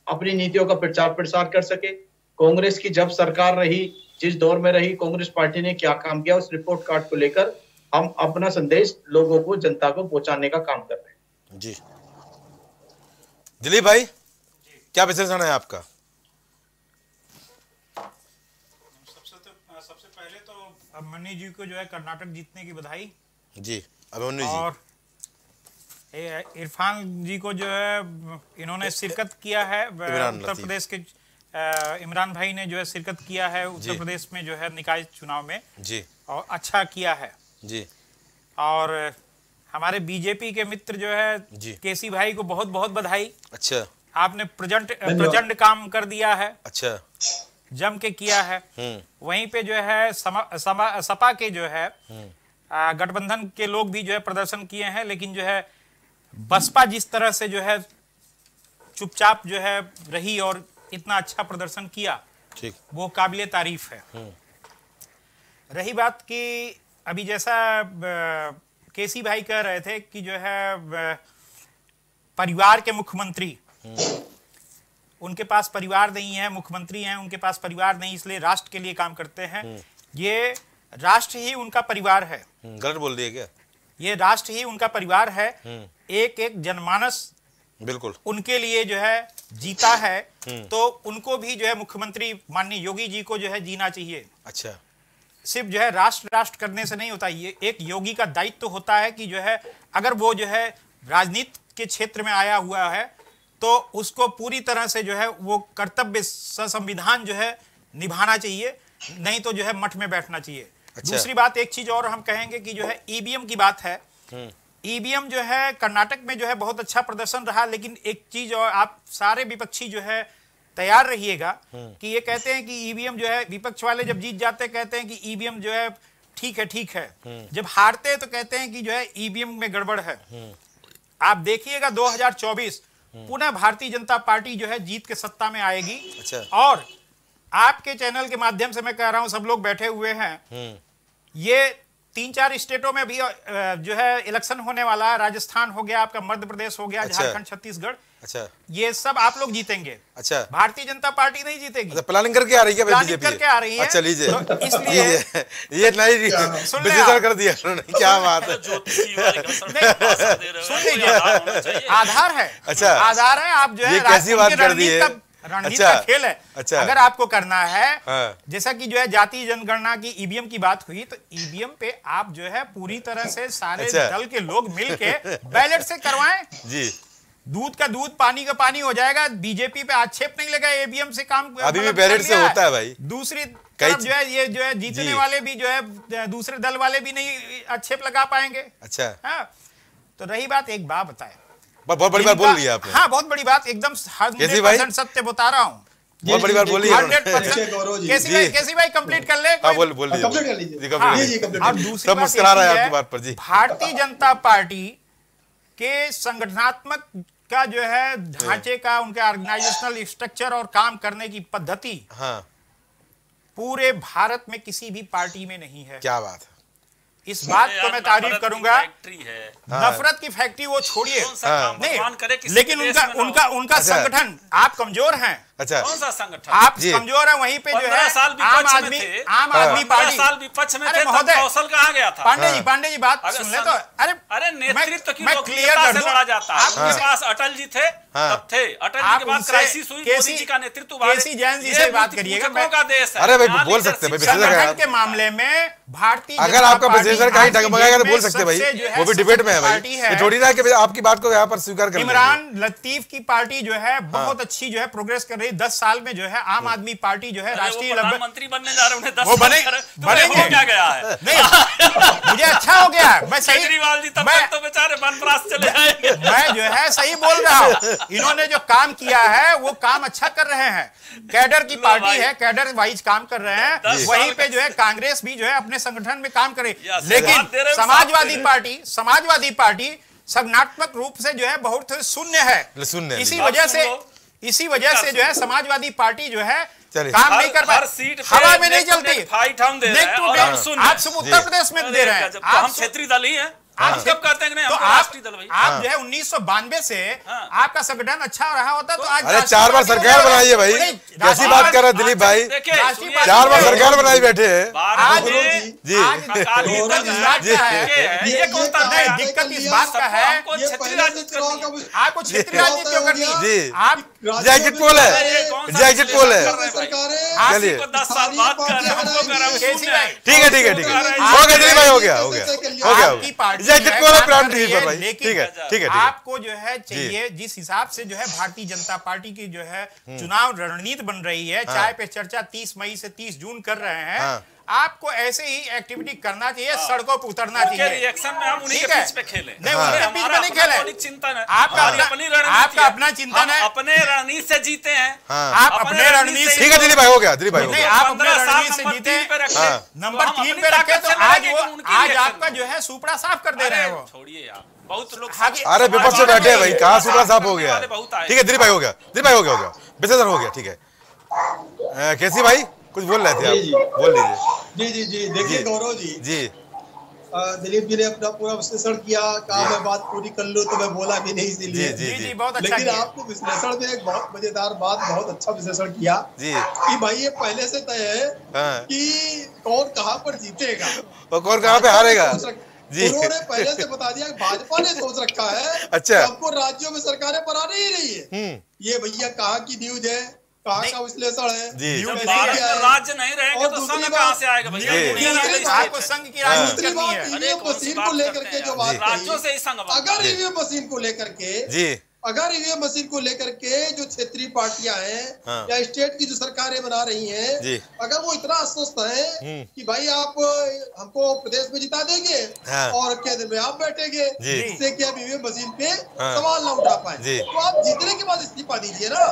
अपनी नीतियों का प्रचार प्रसार कर सके। कांग्रेस की जब सरकार रही जिस दौर में रही कांग्रेस पार्टी ने क्या काम किया उस रिपोर्ट कार्ड को लेकर हम अपना संदेश लोगों को जनता को पहुँचाने का काम कर रहे हैं। जी। दिलीप भाई क्या विश्लेषण है आपका? सबसे तो सबसे पहले तो अभिमन्यु जी को जो है कर्नाटक जीतने की बधाई। जी अभिमन्यु जी। और इरफान जी को जो है इन्होंने शिरकत किया है उत्तर प्रदेश के इमरान भाई ने जो है शिरकत किया है उत्तर प्रदेश में जो है निकाय चुनाव में। जी। और अच्छा किया है। जी। और हमारे बीजेपी के मित्र जो है। केसी भाई को बहुत बहुत बधाई। अच्छा। आपने प्रचंड धन्यवाद। प्रचंड काम कर दिया है। अच्छा। जम के किया है। हम्म। वहीं पे जो है समा, समा, सपा के जो है गठबंधन के लोग भी जो है प्रदर्शन किए हैं लेकिन जो है बसपा जिस तरह से जो है चुपचाप जो है रही और इतना अच्छा प्रदर्शन किया ठीक। वो काबिल तारीफ़ है। रही बात कि अभी जैसा केसी भाई कह रहे थे कि जो है परिवार के मुख्यमंत्री उनके पास परिवार नहीं है मुख्यमंत्री हैं उनके पास परिवार नहीं इसलिए राष्ट्र के लिए काम करते हैं। ये राष्ट्र ही उनका परिवार है। हम्म, गलत बोल दिया क्या? ये राष्ट्र ही उनका परिवार है। एक एक जनमानस बिल्कुल उनके लिए जो है जीता है तो उनको भी जो है मुख्यमंत्री माननीय योगी जी को जो है जीना चाहिए अच्छा सिर्फ़ जो है राष्ट्र राष्ट्र करने से नहीं होता ये एक योगी का दायित्व तो होता है कि जो है अगर वो जो है राजनीति के क्षेत्र में आया हुआ है तो उसको पूरी तरह से जो है वो कर्तव्य संविधान जो है निभाना चाहिए नहीं तो जो है मठ में बैठना चाहिए अच्छा। दूसरी बात एक चीज़ और हम कहेंगे कि जो है ईवीएम की बात है ईवीएम जो है कर्नाटक में जो है बहुत अच्छा प्रदर्शन रहा लेकिन एक चीज़ और आप सारे विपक्षी जो है तैयार रहिएगा कि ये कहते हैं कि ईवीएम जो है विपक्ष वाले जब जीत जाते हैं कहते हैं कि ईवीएम जो है ठीक है ठीक है। जब हारते हैं तो कहते हैं कि जो है ईवीएम में गड़बड़ है। आप देखिएगा 2024 पुनः भारतीय जनता पार्टी जो है जीत के सत्ता में आएगी। अच्छा। और आपके चैनल के माध्यम से मैं कह रहा हूँ सब लोग बैठे हुए हैं। ये तीन चार स्टेटों में भी जो है इलेक्शन होने वाला है राजस्थान हो गया आपका मध्य प्रदेश हो गया अच्छा। झारखंड छत्तीसगढ़। अच्छा। ये सब आप लोग जीतेंगे। अच्छा। भारतीय जनता पार्टी नहीं जीतेगी। अच्छा प्लानिंग करके आ रही है क्या प्लानिंग करके आ रही है। अच्छा लीजिए। तो इसलिए। ये नई सुन ले विश्लेषण कर दिया उन्होंने। क्या बात है। नहीं, सुन लीजिए। आधार है। अच्छा। आधार है आप जो है कैसी बात कर दी है? रणनीति अच्छा। का खेल है अच्छा। अगर आपको करना है हाँ। जैसा कि जो है जातीय जनगणना की ईवीएम की बात हुई तो ईवीएम पे आप जो है पूरी तरह से सारे अच्छा। दल के लोग मिलके बैलेट से करवाएँ जी दूध का दूध पानी का पानी हो जाएगा बीजेपी पे आक्षेप नहीं लगा ईवीएम से काम अभी भी मतलब बैलेट से होता है भाई। दूसरी कई तरफ़ जो है ये जो है जीतने वाले भी जो है दूसरे दल वाले भी नहीं आक्षेप लगा पाएँगे अच्छा हाँ तो रही बात एक बात बताए बहुत बहुत बड़ी बात बोल लिया आपने। हाँ बहुत बड़ी बात। एकदम भाई? 100% सत्य बता रहा हूँ। बहुत बड़ी बात बोली उन्होंने। 100% देखिए गौरव जी, कैसी भाई कैसी भाई कंप्लीट कर ले? हाँ बोल बोल हाँ, लीजिए। complete कर लीजिए। जी, हाँ, सब मुस्कुरा आपकी बात पर, जी। भारतीय जनता पार्टी के संगठनात्मक का जो है ढांचे का उनके ऑर्गेनाइजेशनल स्ट्रक्चर और काम करने की पद्धति हाँ। पूरे भारत में किसी भी पार्टी में नहीं है। क्या बात है। इस बात को मैं तारीफ़ करूँगा फैक्ट्री है नफरत की फैक्ट्री वो छोड़िए सा हाँ। काम भगवान करे नहीं लेकिन उनका हो। उनका उनका अच्छा। संगठन आप कमज़ोर हैं अच्छा। कौन सा संगठन? आप कमज़ोर है वहीं पे जो है साल आम विपक्ष में आदमी थे। आम हाँ। आदमी पार्टी साल विपक्ष में थे कौशल कहाँ गया था। पांडे जी पांडे जी बात सुन ले तो अरे अरे नेतृत्व की क्लियर कर से दूँ। लड़ा जाता। है आपके पास अटल जी थे हाँ। तब थे। अटल जी के बाद क्राइसिस हुई मोदी जी का नेतृत्व केसी जैन जी से बात करिएगा, मैं- का देश है? अरे भाई, बोल सकते हैं भाई, विशेषज्ञ संगठन के मामले में भारतीय अगर आपका विश्लेषण कहीं डगमगाएगा तो बोल सकते हैं भाई। है वो भी डिबेट में है भाई। ये थोड़ी ना है कि आपकी बात को यहाँ पर स्वीकार कर लेंगे। इमरान लतीफ की पार्टी जो है बहुत अच्छी जो है। प्रोग्रेस कर रही है दस साल में जो है आम आदमी पार्टी जो है राष्ट्रीय प्रधानमंत्री बनने जा रहे हैं, वो साल बने- तो बनेंगे। हो क्या गया है? नहीं मुझे अच्छा हो गया मैं सही केजरीवाल जी तब तो बेचारे बनप्रास चले जाएँगे। मैं जो है सही बोल रहा हूँ। इन्होंने जो काम किया है वो काम अच्छा कर रहे हैं। कैडर की पार्टी है कैडर वाइज काम कर रहे हैं। वहीं पे जो है कांग्रेस भी जो है अपने संगठन में काम करे। लेकिन हो, समाजवादी हो। पार्टी समाजवादी पार्टी संगठनात्मक रूप से जो है बहुत शून्य है। शून्य इसी वजह से। इसी वजह से जो है समाजवादी पार्टी जो है काम हर- नहीं कर हर पा सीट हवा में नहीं चलती। फाइट हम दे रहे हैं आप सब उत्तर प्रदेश में दे रहे हैं। तो आप हम क्षेत्रीय दल ही हैं। आप हम कब कहते हैं कि नहीं? तो तो आप दल भाई। आप जो है उन्नीस सौ से हाँ। आपका संगठन अच्छा रहा होता तो आज अरे चार बार सरकार बनाई है भाई। कैसी बात कर रहे हैं दिलीप भाई? चार बार सरकार बनाई बैठे हैं। आज जी आज है, है, है है दिक्कत इस बात का है। है। आपको क्षेत्रीय राजनीति क्यों करनी है। जी। आप पोल है अरे, कौन सा जी एग्जिट पोल है है। आप- चलिए। हैं, हैं, है। ठीक है ठीक है ठीक है। आप- हो गया दिलीप भाई हो गया हो गया। हो गया। है है है, लेकिन ठीक है ठीक है ठीक है आपको जो है चाहिए जिस हिसाब से जो है भारतीय जनता पार्टी की जो है हम्म। चुनाव रणनीति बन रही है चाय पे चर्चा 30 मई से 30 जून कर रहे हैं हाँ। आपको ऐसे ही एक्टिविटी करना चाहिए सड़कों पर उतरना चाहिए। रिएक्शन में हम उन्हीं के पे खेले। नहीं, हाँ। उनके बीच नहीं खेले। चिंतन है आपका अपना- आपका अपना चिंतन है। अपने रणनीति से जीते हैं। हाँ। आप अपने रणनीति ठीक है दिलीप भाई हो गया दिलीप भाई नहीं, आप अपने रणनीति से नंबर जीते तीन पे रखे हाँ। नंबर तो तीन पे रखे तो आज आज आपका जो है सुपड़ा साफ़ कर दे रहे हैं वो। छोड़िए आप बहुत लोग अरे विपक्ष से बैठे हैं भाई कहाँ सुपड़ा साफ़ हो गया। ठीक है दिलीप भाई हो गया दिलीप भाई हो गया हो गया। बेसेदर हो गया ठीक है। कैसी भाई? कुछ बोल रहे थे जी, जी। आप बोल लीजिए जी जी जी देखिए गौरव जी। जी। दिलीप जी ने अपना पूरा विश्लेषण किया कहा मैं बात पूरी कर लूँ तो मैं बोला भी नहीं इसीलिए। जी, जी जी बहुत अच्छा लेकिन आपको विश्लेषण में एक बहुत मज़ेदार बात बहुत अच्छा विश्लेषण किया जी। कि भाई ये पहले से तय है हाँ। कि कौन कहाँ पर जीतेगा। और कौन कहाँ पे हारेगा। जी। उन्होंने पहले से बता दिया भाजपा ने सोच रखा है अच्छा। कि हमको राज्यों में सरकारें बनानी ही नहीं है। हम्म। ये भैया कहाँ की न्यूज़ है? राज्य नहीं रहेंगे और तो संघ कहाँ से आएगा भैया आपको संघ की दूसरी बात ईवीएम मशीन को लेकर के जो बात राज्यों से ही संघ अगर ईवीएम मशीन को लेकर के जी। अगर ईवीएम मशीन को लेकर के जो क्षेत्रीय पार्टियाँ हैं हाँ। या स्टेट की जो सरकारें बना रही हैं अगर वो इतना आश्वस्त है हम्म। कि भाई आप हमको प्रदेश में जिता देंगे हाँ। और केंद्र में आप बैठेंगे। जिससे कि आप ईवीएम मशीन पे हाँ। सवाल ना उठा पाए। तो आप जीतने के बाद इस्तीफा दीजिए ना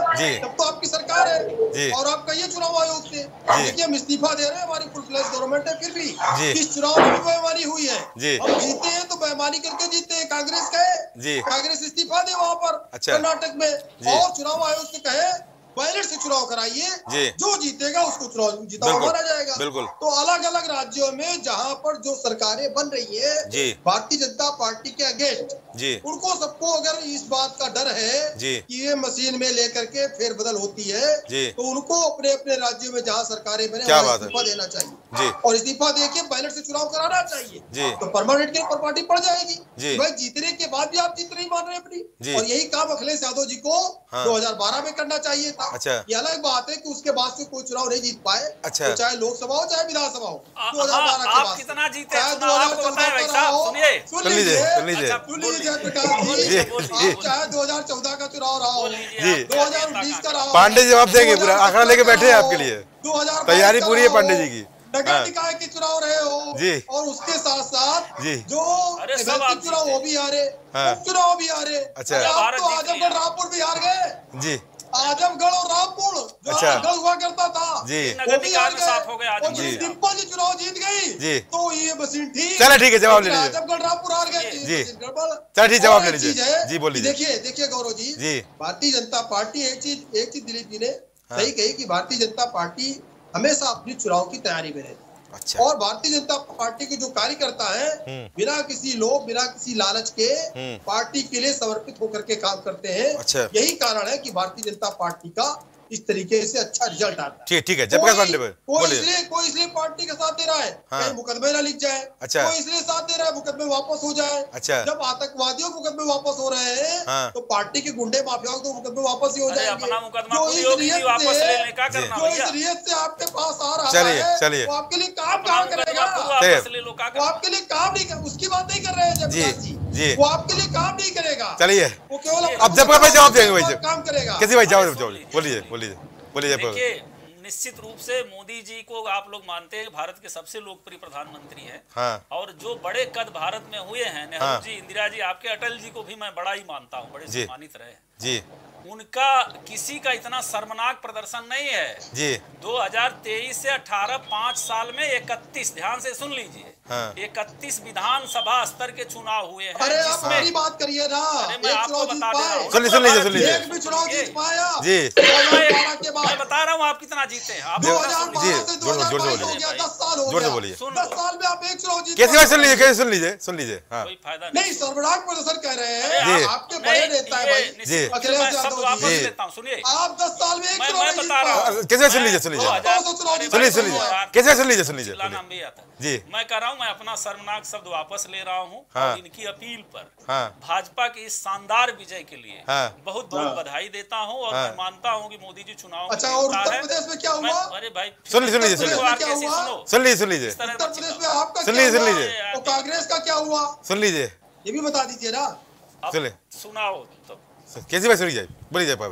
तब तो आपकी सरकार है और आप कहिए चुनाव आयोग से देखिए हम इस्तीफा दे रहे हैं हमारी फुल फ्लैश गवर्नमेंट है फिर भी। इस चुनाव में भी बेईमानी हुई है हम जीते हैं तो बेमानी करके जीते हैं कांग्रेस का जी। कांग्रेस इस्तीफा दे वहाँ पर अच्छा। कर्नाटक में और चुनाव आयोग से कहे बैलेट से चुनाव कराइए जी। जो जीतेगा उसको चुनाव बिल्कुल, माना जाएगा बिल्कुल। तो अलग अलग राज्यों में जहाँ पर जो सरकारें बन रही है भारतीय जनता पार्टी के अगेंस्ट जी उनको सबको अगर इस बात का डर है जी। कि ये मशीन में लेकर के फेरबदल होती है जी। तो उनको अपने अपने राज्यों में जहाँ सरकारें बने क्या वहाँ बात इस्तीफा देना चाहिए जी। और इस्तीफा देके बैलेट से चुनाव कराना चाहिए जी। तो परमानेंट के ऊपर पार्टी पड़ जाएगी जी। भाई जीतने के बाद भी आप जीत नहीं मान रहे अपनी और यही काम अखिलेश यादव जी को हाँ। 2012 में करना चाहिए था अच्छा। ये अलग बात है कि उसके बाद से कोई चुनाव नहीं जीत पाए अच्छा। तो चाहे लोकसभा हो चाहे विधानसभा हो दो हज़ार बारह के बाद। कितना जीते चाहे चुनाव आपको 2014 का रहा हो। सुन सुन लीजिए, लीजिए सुन लीजिए। अच्छा, सुन बोल लीजिए लीजिए। प्रकाश जी लीजिए, जी, बोल आप लीजिए। चाहे 2014 का चुनाव रहा हो जी। आप 2019 का रहा हो पांडे जवाब देंगे पूरा, आंकड़ा लेके बैठे हैं आपके लिए। 2022 तैयारी पूरी है पांडे जी की। नगर हाँ। निकाय के चुनाव रहे हो जी। और उसके साथ साथ जी। जो अरे सब निगम आप के चुनाव वो भी हारे हाँ। उपचुनाव भी हारे अच्छा। अरे आप तो आजमगढ़ रामपुर भी हार गए जी आजमगढ़ और रामपुर जो अच्छा। आजमगढ़ हुआ करता था जी। वो भी गए। साफ़ हो और जी। डिम्पल जी चुनाव जीत गई जी। तो ये मशीन थी चलो ठीक है, जवाब ले लीजिए। आजमगढ़ रामपुर हार गए जी। चलो ठीक, जवाब ले लीजिए। जी, बोल कि लीजिए। देखिए देखिए गौरव जी जी। भारतीय जनता पार्टी एक चीज़ एक चीज़ दिलीप जी ने हाँ। सही कही कि भारतीय जनता पार्टी हमेशा अपनी चुनाव की तैयारी में रहती है अच्छा और भारतीय जनता पार्टी के जो कार्यकर्ता हैं हम्म। बिना किसी लोभ बिना किसी लालच के हम्म। पार्टी के लिए समर्पित होकर के काम करते हैं अच्छा। यही कारण है कि भारतीय जनता पार्टी का इस तरीके से अच्छा रिज़ल्ट आता है। ठीक ठीक है जयप्रकाश कोई पांडे कोई इसलिए कोई इसलिए पार्टी का साथ दे रहा है हाँ। मुकदमे ना लिख जाए। अच्छा। कोई इसलिए साथ दे रहा है मुकदमे वापस हो जाए। अच्छा। जब आतंकवादियों के मुकदमे वापस हो रहे हैं हाँ। तो पार्टी के गुंडे माफियाओं को तो मुकदमे वापस ही हो जाएँगे। जो इस वापस से- जो इस आपके पास आ रहा है चलिए। आपके लिए काम कहाँ करेगा? आपके लिए काम नहीं कर उसकी बात नहीं कर रहे हैं जयप्रकाश जी, जी। जी। वो आपके लिए काम नहीं करेगा। चलिए। वो केवल अब जब भाई जवाब देंगे भाई काम करेगा। किसी भाई जवाब जवाब बोलिए बोलिए बोलिए जब निश्चित रूप से मोदी जी को आप लोग मानते हैं भारत के सबसे लोकप्रिय प्रधानमंत्री हैं। हाँ। और जो बड़े कद भारत में हुए हैं नेहरू हाँ। जी इंदिरा जी आपके अटल जी को भी मैं बड़ा ही मानता हूँ बड़े जी। सम्मानित रहे जी। उनका किसी का इतना शर्मनाक प्रदर्शन नहीं है। जी। 2023 से 18 पाँच साल में 31 ध्यान से सुन लीजिए हाँ। 31 विधानसभा स्तर के चुनाव हुए हैं। अरे आप मेरी बात करिए ना। अरे मैं आपको बता दे रहा हूँ। सुन लीजिए, सुन लीजिए। एक भी चुनाव जीत पाया। जी। 2012 के मैं बता रहा हूँ आप कितना जीते हैं? आप दो हज़ार सुन लीजिए। से ज़ोर से- ज़ोर से 2022 हो बोलिए। गया, 10 साल हो गया। बोलिए। सुन। 10 साल में आप एक चुनाव जीत कैसी बात सुन लीजिए कैसे सुन लीजिए सुन लीजिए हाँ। कोई फ़ायदा नहीं सर्वनाक प्रदर्शन कह रहे हैं। आपके बड़े नेता है भाई। जी। वापस। लेता हूँ सुनिए। आप 10 साल में मैं मैं बता रहा हूँ। कैसे सुन लीजिए सुन लीजिए। दो हजार- दो सौ चुनाव अरे जीत सुनिए। सुन लीजिए कैसे सुन लीजिए सुन लीजिए चिल्लाना भी आता। जी। मैं कह रहा हूँ मैं अपना शर्मनाक शब्द वापस ले रहा हूँ हाँ। इनकी अपील पर हाँ। भाजपा की इस शानदार विजय के लिए हाँ। बहुत बहुत बधाई देता हूँ और। मैं मानता हूँ की मोदी जी चुनाव अच्छा है। अरे भाई सुन। लीजिए, सुन लीजिए, सुन तो लीजिए। सुनो लीजिए सुन लीजिए। कांग्रेस का क्या हुआ? सुन लीजिए। ये भी बता दीजिए ना। चलिए। सुनाओ तो। कैसी बात सुन लीजिए बोलिए जय भाई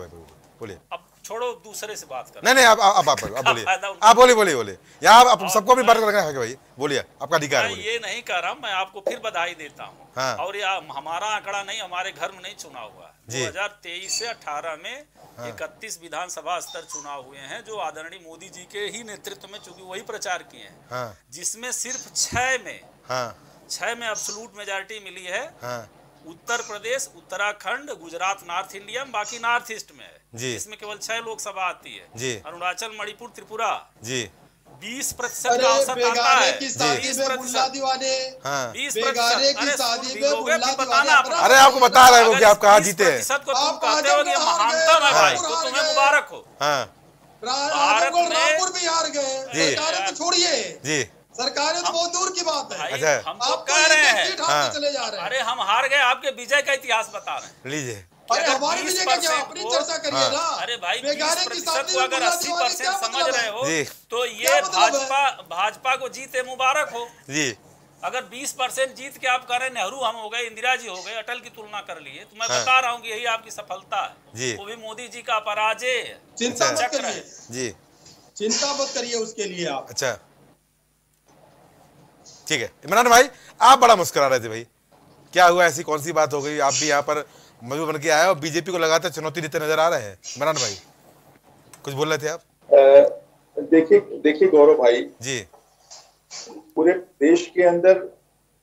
बोलिए। अब छोड़ो दूसरे से बात कर। नहीं नहीं आप आप आप बोलिए। आप बोलिए बोलिए बोलिए। यहाँ आप- आप सबको भी बात रखना है भाई? बोलिए आपका अधिकार है ये नहीं कह रहा मैं आपको फिर बधाई देता हूँ। हाँ। और ये हमारा आंकड़ा नहीं हमारे घर में नहीं चुना हुआ है। जी। 2023 से 18 में इकतीस विधानसभा स्तर चुनाव हुए हैं जो आदरणीय मोदी जी के ही नेतृत्व में चूँकि वही प्रचार किए हैं। हाँ। जिसमें सिर्फ़ छह में हाँ। छह में अब्सोलूट मेजोरिटी मिली है। हाँ। उत्तर प्रदेश उत्तराखंड गुजरात नॉर्थ इंडिया में बाकी नॉर्थ ईस्ट में है। जी। इसमें केवल छह लोकसभा आती है। जी। अरुणाचल मणिपुर त्रिपुरा। जी। बीस प्रतिशत अरे का औसत आता है। बीस प्रतिशत। हाँ। बीस प्रतिशत। बताना आप अरे आपको बता रहे हो कि आप कहा जीते प्रतिशत को तुम कहते हो कि महानतम है भाई तो तुम्हें मुबारक हो। हाँ। भारत में- रामपुर भी हार गए। तो छोड़िए। जी। सरकारें तो बहुत दूर की बात है। अच्छा। हम तो आप तो कह रहे हैं। हाँ। चले जा रहे हैं। अरे हम हार गए आपके विजय का इतिहास बता रहे हैं। लीजिए। अरे हमारी 20% विजय का क्या? अपनी चर्चा करिए। ना। अरे भाई की को अगर मुल्ला अस्सी दीवाने परसेंट समझ मतलब रहे हो तो ये मतलब? भाजपा भाजपा को जीते मुबारक हो। जी। अगर 20 परसेंट जीत के आप कह रहे नेहरू हम हो गए इंदिरा जी हो गए अटल की तुलना कर लिए तो मैं हाँ। बता रहा हूँ कि यही आपकी सफलता जी। है वो भी मोदी जी का पराजय चिंता अच्छा। मत करिए। जी। चिंता मत करिए उसके लिए आप। अच्छा। ठीक है। इमरान भाई आप बड़ा मुस्कुरा रहे थे भाई। क्या हुआ? ऐसी कौन सी बात हो गई? आप भी यहाँ पर मजबूर बन के आए और बीजेपी को लगातार चुनौती देते नज़र आ रहे हैं। इमरान भाई कुछ बोल रहे थे आप? देखिए देखिए गौरव भाई। जी। पूरे देश के अंदर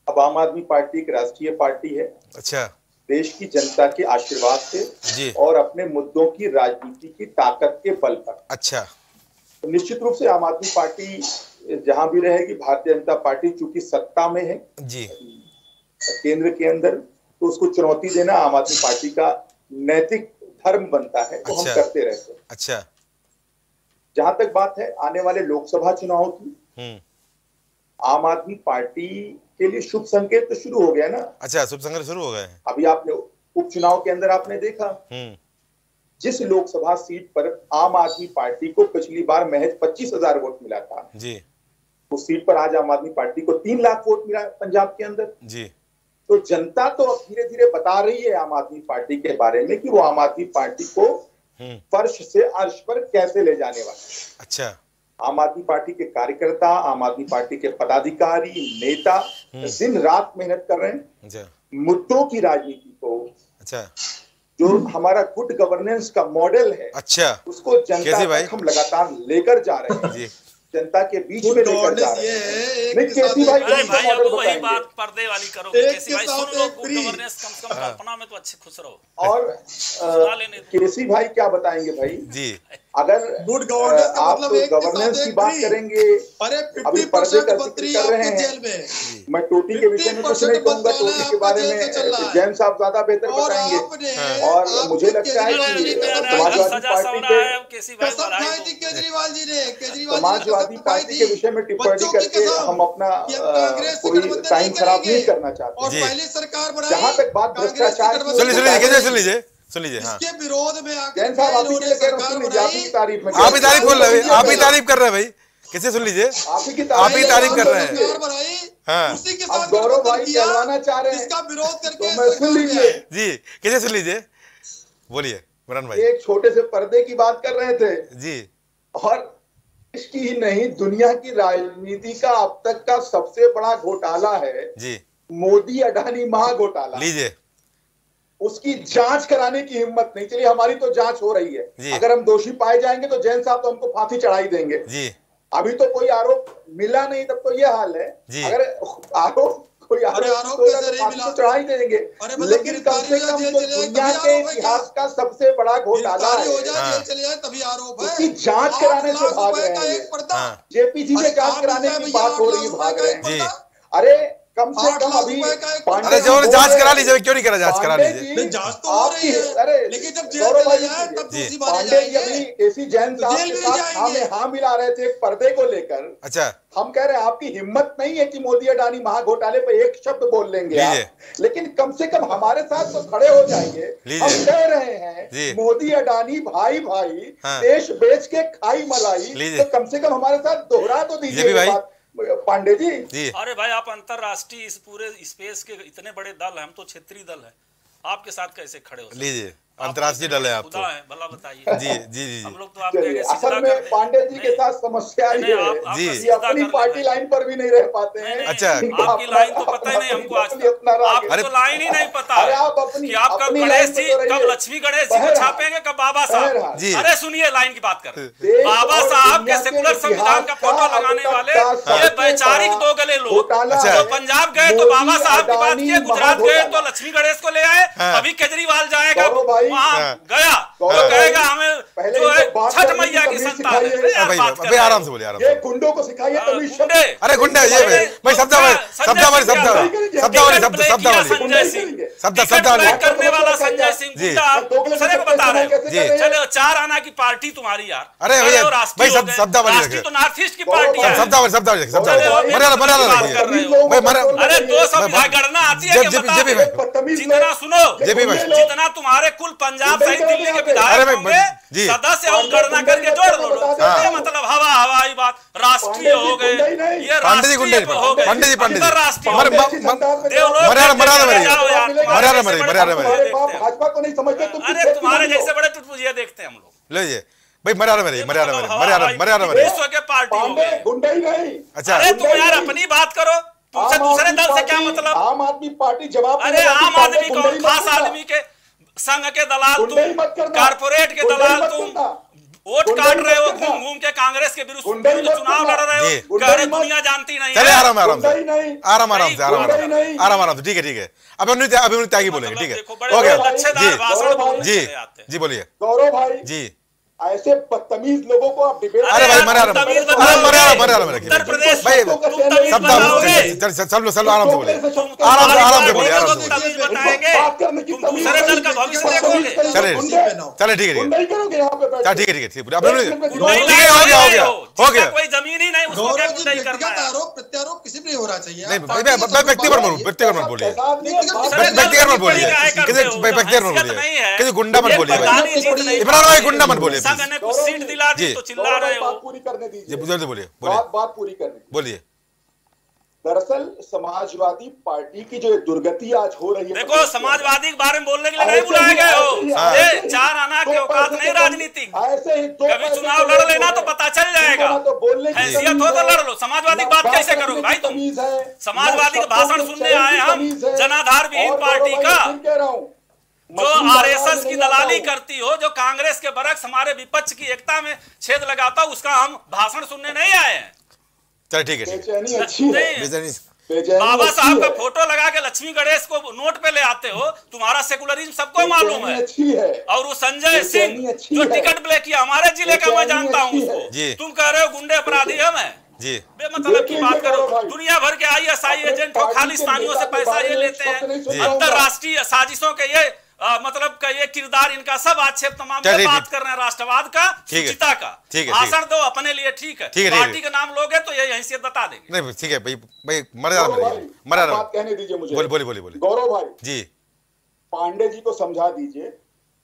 अब आम आदमी पार्टी एक राष्ट्रीय पार्टी है। अच्छा। देश की जनता के आशीर्वाद से जी। और अपने मुद्दों की राजनीति की ताकत के बल पर। अच्छा। तो निश्चित रूप से आम आदमी पार्टी जहाँ भी रहेगी भारतीय जनता पार्टी चूँकि सत्ता में है जी। केंद्र के अंदर तो उसको चुनौती देना आम आदमी पार्टी का नैतिक धर्म बनता है तो अच्छा। हम करते रहते हैं। अच्छा। जहाँ तक बात है आने वाले लोकसभा चुनाव की हम्म। आम आदमी पार्टी के लिए शुभ संकेत तो शुरू हो गया ना। अच्छा शुभ संकेत शुरू हो गए अभी आपने उपचुनाव के अंदर आपने देखा। हम्म। जिस लोकसभा सीट पर आम आदमी पार्टी को पिछली बार महज पच्चीस हज़ार वोट मिला था जी। उस सीट पर आज आम आदमी पार्टी को तीन लाख वोट मिला पंजाब के अंदर। जी। तो जनता तो अब धीरे धीरे बता रही है आम आदमी पार्टी के बारे में कि वो आम आदमी पार्टी को हम्म। फर्श से अर्श पर कैसे ले जाने वाले अच्छा। आम आदमी पार्टी के कार्यकर्ता आम आदमी पार्टी के पदाधिकारी नेता दिन रात मेहनत कर रहे हैं। अच्छा। मुद्दों की राजनीति को अच्छा। जो हमारा गुड गवर्नेंस का मॉडल है अच्छा। उसको जनता तक हम लगातार लेकर जा रहे हैं। जनता के बीच में लेकर जा रहे हैं है। एक नहीं, के केसी भाई अरे भाई अब वही बात पर्दे वाली करोगे केसी के भाई सुन लो गुड गवर्नेंस कम से कम अपना कल्पना में तो अच्छे खुश रहो। और। केसी भाई क्या बताएँगे भाई? जी। अगर गुड गवर्नेंस का आप मतलब एक के गवर्नेंस बात करेंगे अरे अभी पर्दे परसेंट मंत्री कर रहे हैं। जेल में। मैं टोटी के विषय में कुछ नहीं कहूँगा टोटी के बारे में जैन साहब ज़्यादा बेहतर और बताएँगे। और मुझे लगता है कि समाजवादी पार्टी के है केजरीवाल जी ने केजरीवाल जी ने समाजवादी पार्टी के विषय में टिप्पणी करके हम अपना कोई टाइम खराब नहीं करना चाहते। और पहले सरकार बनाई तक बात भ्रष्टाचार सुन लीजिए सुन लीजिए हाँ विरोध में आकर आप ही हो ही तारीफ़ ही बोल रहे आप ही तारीफ़ कर रहे हैं भाई। कैसे सुन लीजिए? आप ही तारीफ़ कर रहे हैं। हाँ। उसी के अब साथ गौरव भाई कहलवाना चाह रहे हैं। इसका विरोध तो करके सुन लीजिए। जी कैसे सुन लीजिए? बोलिए इमरान भाई। एक छोटे से पर्दे की बात कर रहे थे। जी। और इसकी ही नहीं दुनिया की राजनीति का अब तक का सबसे बड़ा घोटाला है जी। मोदी अडानी महा घोटाला लीजिए। उसकी जाँच कराने की हिम्मत नहीं। चलिए हमारी तो जाँच हो रही है। अगर हम दोषी पाए जाएँगे तो जैन साहब तो हमको फांसी चढ़ाई देंगे। जी। अभी तो कोई आरोप मिला नहीं तब तो ये हाल है। अगर आरोप कोई आरोप तो, तो चढ़ाई देंगे। लेकिन कम से कम दुनिया के इतिहास का सबसे बड़ा घोटाला है हाँ। जाँच कराने से भाग रहे हैं हाँ। जेपीसी से जाँच कराने की बात हो रही भाग रहे हैं। अरे कम से कम अभी पांडे जी जाँच करा लीजिए क्यों नहीं करा जाँच करा लीजिए? जाँच तो हो रही है। अरे लेकिन जब जेल में जाए तब तो दूसरी बार पांडे जी अभी एसी जैन तो साहब के साथ हाँ में हाँ मिला रहे थे एक पर्दे को लेकर। अच्छा। हम कह रहे हैं आपकी हिम्मत नहीं है कि मोदी अडानी महा घोटाले पर एक शब्द बोल लेंगे आप। लेकिन कम से कम हमारे साथ तो खड़े हो जाएँगे। हम कह रहे हैं मोदी अडानी भाई भाई हाँ। देश बेच के खाई मलाई तो कम से कम हमारे साथ दोहरा तो दीजिए बात। पांडे जी। अरे भाई आप अंतरराष्ट्रीय इस पूरे स्पेस के इतने बड़े दल है हम तो क्षेत्रीय दल है। आपके साथ कैसे खड़े हो लीजिए। अंतरराष्ट्रीय डल है आप तो। भला बताइए। जी जी जी हम लोग तो आपके असल में पांडे जी के साथ समस्या ही है जी अपनी पार्टी लाइन पर भी नहीं रह पाते हैं। अच्छा। आपकी लाइन तो पता ही नहीं हमको आज तक। अरे तो लाइन ही नहीं पता कि आप कब गणेश जी तो कब लक्ष्मी गणेश जी को छापेंगे कब बाबा साहब? जी। अरे सुनिए लाइन की बात कर। बाबा साहब के सेकुलर संविधान का फ़ोटो लगाने वाले ये वैचारिक दो गले लोग। अच्छा। पंजाब गए तो बाबा साहब की बात किए गुजरात गए तो लक्ष्मी गणेश को ले आए हाँ। अभी केजरीवाल जाएगा। गया। हमें आराम से बोलिए हाँ, अरे गुंडे ये मैं शब्दावली शब्दावली शब्दावली शब्दावली शब्दावली शब्दावली करने वाला संजय सिंह सर बता रहे जी। चलो चार आना की पार्टी तुम्हारी यार। अरे भैया भाई शब्दावली तो नॉर्थ ईस्ट की पार्टी है। शब्दावली शब्दावली शब्दावली मर्यादा मर्यादा अरे दो सब गणना आती है जितना सुनो जितना तुम्हारे कुल पंजाब सहित दिल्ली के विधायक होंगे सदस्य और गणना करके जोड़ दो मतलब हवा हवाई बात राष्ट्रीय हो गए। ये राष्ट्रीय तो हो गए। तुम्हारे जैसे बड़े टुटपुजिया देखते हैं हम लोग। लीजिए भाई मर्यादा में रहिए मर्यादा तो में मर्यादा मर्यादा में विश्व के पार्टी अच्छा। अरे तुम यार अपनी बात करो। तुमसे दूसरे दल से क्या मतलब? आम आदमी पार्टी जवाब अरे आम आदमी कौन खास आदमी के संघ के दलाल तुम कारपोरेट के दलाल तुम वोट काट रहे हो घूम घूम के कांग्रेस के विरुद्ध चुनाव लड़ रहे हो। कह रहे दुनिया जानती नहीं चले आराम आराम से आराम आराम से आराम आराम आराम आराम से ठीक है ठीक है। अब अभी अभी त्यागी मतलब बोलेंगे ठीक है। ओके जी। जी। जी बोलिए। गौरव भाई। जी। ऐसे बदतमीज लोगों को आप डिबेट अरे भाई मरा अरे मरा मरा मरा उत्तर प्रदेश भाई सब सब सब सब आराम से बोले आराम से आराम से बोले आराम से बताएँगे दूसरे दल का भविष्य देखोगे। चले चले ठीक है ठीक है। चल हाँ, ठीक है ठीक है ठीक है। ठीक है हो गया हो गया हो गया कोई ज़मीन ही नहीं उसको क्या नहीं करना आरोप प्रत्यारोप किसी पे नहीं होना चाहिए। नहीं भाई मैं व्यक्ति पर बोलूँ व्यक्ति पर मत बोलिए। व्यक्ति पर मत बोलिए। किसी व्यक्ति पर मत बोलिए। किसी गुंडा मत बोलिए इमरान भाई गुंडा मत बोलिए संघ ने कुछ सीट दिला दी तो चिल्ला रहे हो। पूरी करने दीजिए। बोलिए बात बात पूरी करने बोलिए। दरअसल समाजवादी पार्टी की जो दुर्गति आज हो रही है देखो समाजवादी के बारे में बोलने के लिए नहीं बुलाए गए हो ये चार आना के औकात नहीं तो राजनीति। ऐसे ही दो कभी चुनाव तो लड़ लेना तो पता चल जाएगा। तो बोलने हैसियत हो तो लड़ लो। समाजवादी बात कैसे करोगे? भाई तुम समाजवादी का भाषण सुनने आए हम। जनाधार विहीन पार्टी का। जो आरएसएस की दलाली करती हो जो कांग्रेस के बरक्स हमारे विपक्ष की एकता में छेद लगाता हो उसका हम भाषण सुनने नहीं आए हैं। चल ठीक है बाबा साहब का फ़ोटो लगा के लक्ष्मी गणेश को नोट पे ले आते हो तुम्हारा सेकुलरिज्म सबको मालूम है। और वो संजय सिंह जो टिकट ब्लैक किया हमारे ज़िले का मैं जानता हूँ उसको। तुम कह रहे हो गुंडे अपराधी है। मैं जी बेमतलब की बात करो दुनिया भर के आई असाई एजेंट हो खालिस्तानियों से पैसा ये लेते हैं। अंतरराष्ट्रीय साजिशों के ये आ, मतलब का ये किरदार इनका सब आक्षेप तमाम बात कर रहे हैं राष्ट्रवाद का सुचिता का। भाषण दो अपने लिए ठीक है। ठीक पार्टी का नाम लोगे तो ये यहीं से बता देंगे। नहीं ठीक है भाई भाई मर्यादा में मर्यादा कहने दीजिए मुझे। बोलिए बोलिए बोलिए। गौरव भाई जी। पांडे जी को समझा दीजिए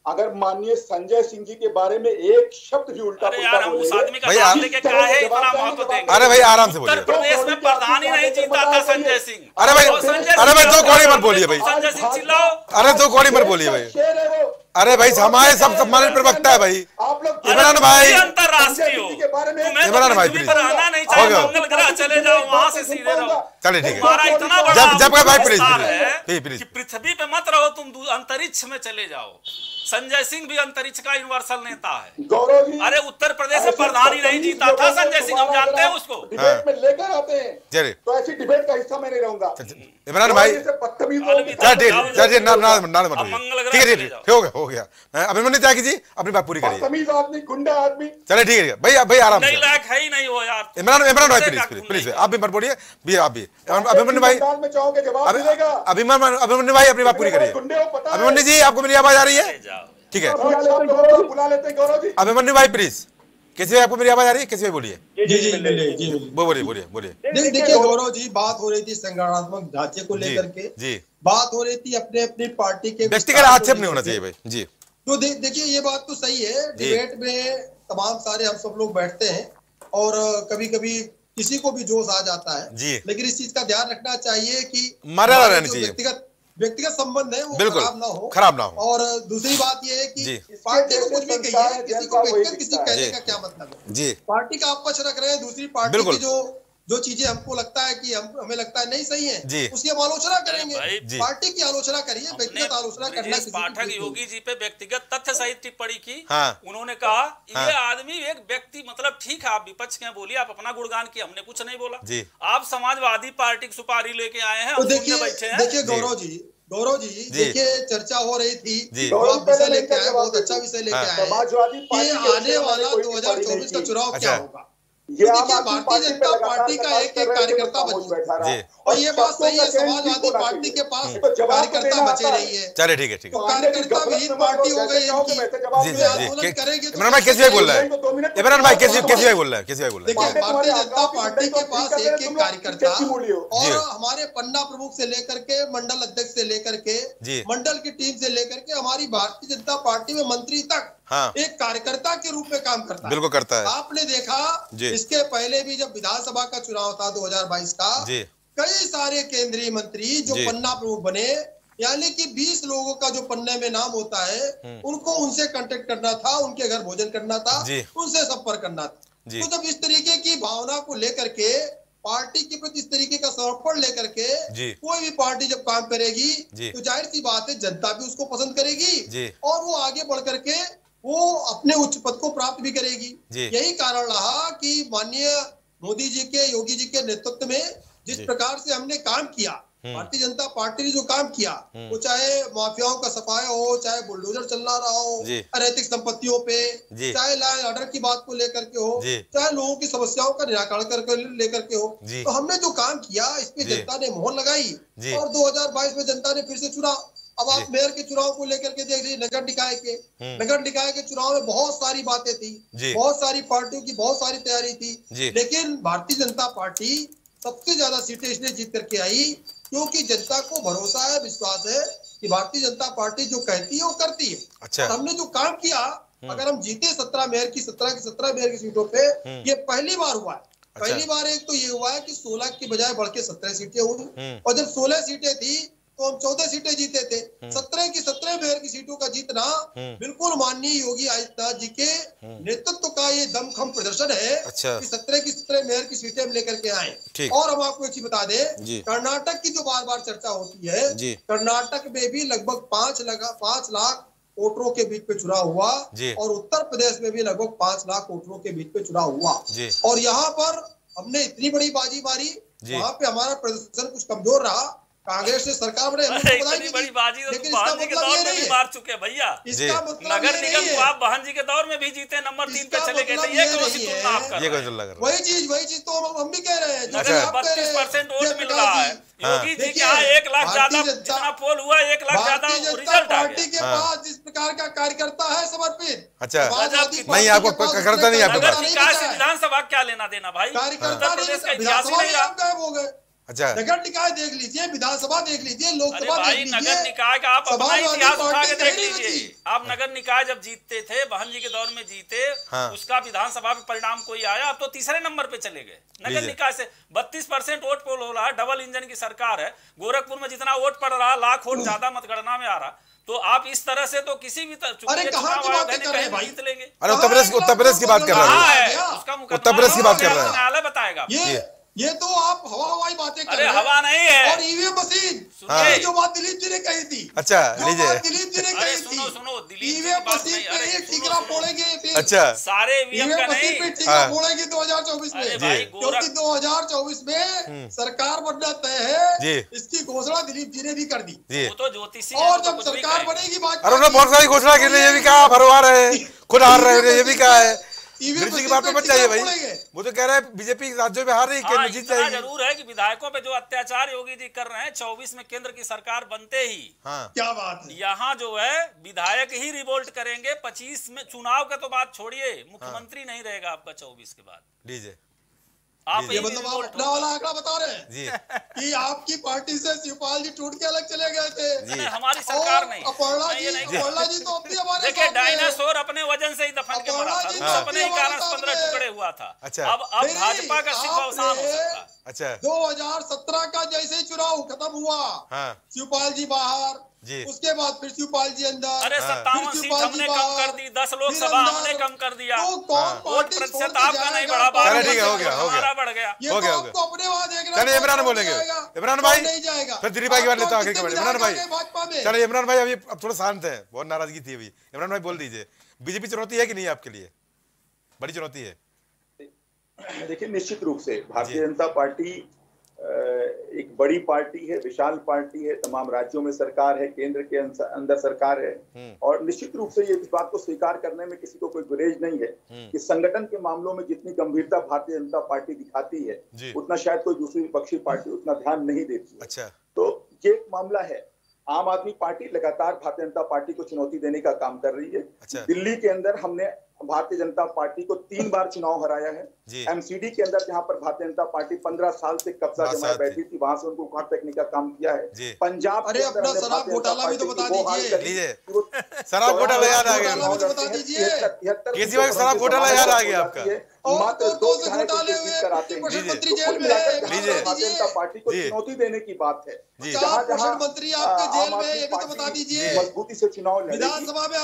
अगर माननीय संजय सिंह जी के बारे में एक शब्द भी उल्टा अरे यार हम उस आदमी का भाई, नाम लेके क्या है इतना महत्व देंगे अरे भाई आराम से उत्तर बोलिए प्रदेश में प्रधान ही नहीं जीता था संजय सिंह। अरे भाई- तो अरे भाई, दो का कौड़ी मत बोलिए भाई। संजय सिंह चिल्लाओ। अरे दो कौड़ी मत बोलिए भाई। अरे भाई हमारे सब सम्मानित प्रवक्ता है भाई। आप लोग इमरान भाई। अंतरराष्ट्रीय हो। के तुम्हें इमरान तो भाई। पर रहना नहीं गया। मंगल ग्रह चले जाओ वहाँ से सीधे रहो। चलिए ठीक है। इतना बड़ा जब- जब भाई, प्लीज़, प्लीज़, प्लीज़, प्लीज़। कि पृथ्वी पे मत रहो तुम अंतरिक्ष में चले जाओ। संजय सिंह भी अंतरिक्ष का यूनिवर्सल नेता है। गौरव जी अरे उत्तर प्रदेश से प्रधान ही नहीं जीता था संजय सिंह हम जानते हैं उसको। डिबेट में लेकर आते हैं तो ऐसी डिबेट का हिस्सा मैं नहीं रहूँगा। इमरान भाई। चल है चले है। हो गया हो गया। अभिमन्यु त्यागी जी अपनी बात पूरी करिए। बदतमीज आदमी गुंडा आदमी। चलिए ठीक है भाई भाई आराम से लायक है ही नहीं हो यार। इमरान इमरान भाई प्लीज़ प्लीज़ प्लीज़ आप भी मत बोलिए भी आप भी। अभिमन्यु भाई में अभिमन्यु भाई अपनी बात पूरी करिए। गुंडे हो पता है। अभिमन्यु जी आपको मेरी आवाज़ आ रही है? ठीक है। बुला लेते गौरव जी, बुला लेते हैं गौरव जी। अभिमन्यु भाई प्लीज़ किसी भाई आपको मेरी आवाज़ आ रही है? किसी भाई बोलिए। जी जी जी बोलिए बोलिए बोलिए। देखिए देखिए गौरव जी बात हो रही थी संगठनात्मक ढांचे को लेकर के। जी। बात हो रही थी अपने अपनी पार्टी के व्यक्तिगत आक्षेप नहीं होना चाहिए भाई। जी। तो देखिए ये बात तो सही है। डिबेट में तमाम सारे हम सब लोग बैठते हैं और कभी कभी किसी को भी जोश आ जाता है। जी। लेकिन इस चीज़ का ध्यान रखना चाहिए कि मर्यादा रहनी चाहिए। व्यक्तिगत व्यक्तिगत संबंध है वो खराब ना हो। खराब ना हो। और दूसरी बात ये है की पार्टी को कुछ भी कहिए है, किसी को किसी कहने का क्या मतलब है? जी। पार्टी का आप पक्ष रख रहे हैं दूसरी पार्टी की जो जो चीज़ें हमको लगता है कि हम हमें लगता है नहीं सही है जी। उसकी हम आलोचना करेंगे पार्टी की आलोचना करिए व्यक्तिगत आलोचना करना पाठक योगी जी पे व्यक्तिगत तथ्य सहित टिप्पणी की हाँ। उन्होंने कहा ये हाँ। आदमी एक व्यक्ति मतलब ठीक है आप विपक्ष के बोलिए आप अपना गुणगान किया हमने कुछ नहीं बोला जी। आप समाजवादी पार्टी की सुपारी लेके आए हैं तो देखिए बैठे हैं देखिए गौरव जी गौरव जी जी। देखिए चर्चा हो रही थी। आप विषय लेके आए बहुत अच्छा विषय लेके हाँ। आए समाजवादी आने वाला दो टिप्पणी 2024 का चुनाव क्या अच्छा। होगा ये आम देखिए, आदमी भारतीय पार्टी जनता पार्टी का एक- एक कार्यकर्ता तो। बैठा रहा। और ये बात सही है समाजवादी पार्टी के पास तो तो कार्यकर्ता बचे रही है। चलिए ठीक है ठीक है। तो कार्यकर्ता विहीन पार्टी हो गई इनकी जी जी जी। आंदोलन के- करेंगे तो इमरान भाई किसी भाई बोल रहा है? तो इमरान भाई किसी किसी भाई बोल रहा है? किसी भाई बोल रहा है? देखिए भारतीय जनता पार्टी के पास एक एक कार्यकर्ता? और हमारे पन्ना प्रमुख से लेकर के मंडल अध्यक्ष से लेकर के मंडल की टीम से लेकर के हमारी भारतीय जनता पार्टी में मंत्री तक हाँ। एक कार्यकर्ता के रूप में काम करता है। बिल्कुल करता है। आपने देखा इसके पहले भी जब विधानसभा का चुनाव था 2022 का कई सारे केंद्रीय मंत्री जो पन्ना प्रमुख बने यानी कि 20 लोगों का जो पन्ने में नाम होता है उनको उनसे कांटेक्ट करना था उनके घर भोजन करना था हम्म। उनसे संपर्क करना था। तो जब इस तरीके की भावना को लेकर के पार्टी के प्रति इस तरीके का समर्पण लेकर के कोई भी पार्टी जब काम करेगी तो ज़ाहिर सी बात है जनता भी उसको पसंद करेगी और वो आगे बढ़ करके वो अपने उच्च पद को प्राप्त भी करेगी। यही कारण रहा कि माननीय मोदी जी के योगी जी के नेतृत्व में जिस प्रकार से हमने काम किया भारतीय जनता पार्टी ने जो काम किया वो चाहे माफियाओं का सफाया हो चाहे बुलडोजर चलना रहा हो अनैतिक संपत्तियों पे चाहे लॉ एंड ऑर्डर की बात को लेकर के हो चाहे लोगों की समस्याओं का निराकरण कर लेकर के हो तो हमने जो काम किया इस पे जनता ने मोहर लगाई। और 2022 में जनता ने फिर से चुना। अब आप मेयर के चुनाव को लेकर के देख लीजिए नगर निकाय के। हम्म। नगर निकाय के चुनाव में बहुत सारी बातें थी बहुत सारी पार्टियों की बहुत सारी तैयारी थी। लेकिन भारतीय जनता पार्टी सबसे ज़्यादा सीटें इसलिए जीत करके आई क्योंकि जनता को भरोसा है विश्वास है कि भारतीय जनता पार्टी जो कहती है वो करती है। अच्छा। हमने जो काम किया अगर हम जीते सत्रह मेयर की सत्रह की सत्रह मेयर की सीटों पे ये पहली बार हुआ है। अच्छा। पहली बार एक तो ये हुआ है कि सोलह की बजाय बढ़ के सत्रह सीटें हुई। हम्म। और जब सोलह सीटें थी तो हम चौदह सीटें जीते थे। सत्रह की सत्रह मेयर की सीटों का जीतना बिल्कुल माननीय योगी आदित्यनाथ जी के नेतृत्व का ये दमखम प्रदर्शन है अच्छा। कि सत्रह की सत्रह मेयर की सीटें हम लेकर के आए। और हम आपको एक चीज़ बता दें कर्नाटक की जो बार बार चर्चा होती है कर्नाटक में भी लगभग पाँच लगा पाँच लाख वोटरों के बीच पे चुनाव हुआ और उत्तर प्रदेश में भी लगभग पाँच लाख वोटरों के बीच पे चुनाव हुआ। और यहाँ पर हमने इतनी बड़ी बाजी मारी। वहाँ पे हमारा प्रदर्शन कुछ कमज़ोर रहा कांग्रेस ने सरकार बने तो इतनी बड़ी बाजी तो जी के मतलब दौर में नहीं भी मार चुके भैया। मतलब नगर निगम को आप बहन जी के दौर में भी जीते नंबर तीन पे चले गए थे मतलब ये ये कौन सी तुलना। आप कर रहे हैं? तुलना कर रहा वही चीज़ वही चीज़ तो हम भी कह रहे हैं नगर बत्तीस परसेंट वोट मिल रहा है योगी जी के यहाँ एक लाख ज़्यादा जितना पोल हुआ एक लाख ज़्यादा रिज़ल्ट पार्टी के हाँ। पास जिस प्रकार का कार्यकर्ता है समर्पित। अच्छा। नहीं, आपको नहीं आपके विधानसभा क्या लेना देना भाई? कार्यकर्ता उत्तर प्रदेश का इतिहास ही नहीं रहा। गए। अच्छा। नगर निकाय देख लीजिए विधानसभा देख लीजिए लोकसभा देख लीजिए नगर निकाय का आप अपना इतिहास उठा के देख लीजिए। आप नगर निकाय जब जीतते थे बहन जी के दौर में जीते हाँ। उसका विधानसभा में परिणाम कोई आया? आप तो तीसरे नंबर पे चले गए। नगर निकाय से बत्तीस परसेंट वोट पोल हो रहा है डबल इंजन की सरकार है। गोरखपुर में जितना वोट पड़ रहा लाख वोट ज़्यादा मतगणना में आ रहा। तो आप इस तरह से तो किसी भी अरे कहाँ की बात कर रहे हैं अरे उत्तर प्रदेश की बात कर रहा है। उसका की बात कर रहा है। न्यायालय बताएगा। ये तो आप हवा हवाई बातें कर रहे हैं हवा नहीं है। और ईवीएम मशीन। हाँ। जो बात दिलीप जी ने कही थी। अच्छा लीजिए। दिलीप जी ने कही थी। सुनो दिलीप ईवीएम अच्छा। मशीन पे एक ठीकरा हाँ। फोड़ेंगे अच्छा। सारे ईवीएम मशीन पे ठीकरा फोड़ेंगे 2024 में। क्योंकि 2024 में हम्म। सरकार बनना तय है इसकी घोषणा दिलीप जी ने भी कर दी। तो ज्योतिषी और जब सरकार बनेगी बात अरे बहुत सारी घोषणा कर रही है भी कहा आप हरवा रहे खुद हार रहे ये भी कहा है। बीजेपी की बात मत जाइए भाई। वो तो कह रहा है बीजेपी राज्यों में हार रही है हाँ, जीत जाएगी। ज़रूर है कि विधायकों पे जो अत्याचार योगी जी कर रहे हैं चौबीस में केंद्र की सरकार बनते ही हाँ। क्या बात है? यहाँ जो है विधायक ही रिवोल्ट करेंगे पच्चीस में चुनाव का तो बात छोड़िए हाँ। मुख्यमंत्री नहीं रहेगा आपका चौबीस के बाद। डीजे आप ये मतलब आप अपना वाला आंकड़ा बता रहे हैं जी। कि आपकी पार्टी से शिवपाल जी टूट के अलग चले गए थे। जी। हमारी सरकार नहीं। अपर्णा जी अपर्णा जी तो अपनी हमारे देखिए डायनासोर अपने वज़न से ही दफन के मरा था। तो अपने ही कारण पंद्रह टुकड़े हुआ था। अच्छा। अब अब भाजपा का सिर्फ़ अवसान हो सकता। अच्छा। 2017 का जैसे ही चुनाव खत्म हुआ हाँ। शिवपाल जी बाहर जी। उसके बाद फिर शिवपाल जी अंदर। अरे हाँ। सत्तावन सीट हमने कम कर दी दस लोकसभा हमने कम कर दिया। तो हाँ। वोट प्रतिशत आपका नहीं बढ़ा बारह ठीक है हो गया हो गया। बढ़ गया। हो गया आपको तो अपने वहाँ देख रहे इमरान तो बोलेंगे। इमरान भाई नहीं जाएगा? फिर दिलीप भाई की बात लेता आगे बढ़े? इमरान भाई। चलो इमरान भाई अभी अब थोड़ा शांत है बहुत नाराज़गी थी अभी। इमरान भाई बोल दीजिए बीजेपी चुनौती है कि नहीं आपके लिए? बड़ी चुनौती है। देखिए निश्चित रूप से भारतीय जनता पार्टी एक बड़ी पार्टी है विशाल पार्टी है तमाम राज्यों में सरकार है केंद्र के अंदर सरकार है। हम्म। और निश्चित रूप से ये इस बात को स्वीकार करने में किसी को कोई गुरेज नहीं है हम्म। कि संगठन के मामलों में जितनी गंभीरता भारतीय जनता पार्टी दिखाती है उतना शायद कोई दूसरी विपक्षी पार्टी उतना ध्यान नहीं देती अच्छा। तो ये एक मामला है। आम आदमी पार्टी लगातार भारतीय जनता पार्टी को चुनौती देने का काम कर रही है। अच्छा। दिल्ली के अंदर हमने भारतीय जनता पार्टी को तीन बार चुनाव हराया है। एमसीडी के अंदर जहाँ पर भारतीय जनता पार्टी पंद्रह साल से कब्जा जमा बैठी थी वहाँ से उनको उखाड़ फेंकने का काम किया है। पंजाब अरे अपना शराब तो घोटाला भी तो बता दीजिए। शराब घोटाला याद आ गया। शराब घोटाला याद आ गया आपका। मात्र दो जनता पार्टी को चुनौती देने की बात है। मंत्री आपके जेल में ये भी तो बता दीजिए। मजबूती से चुनाव लड़ेगी।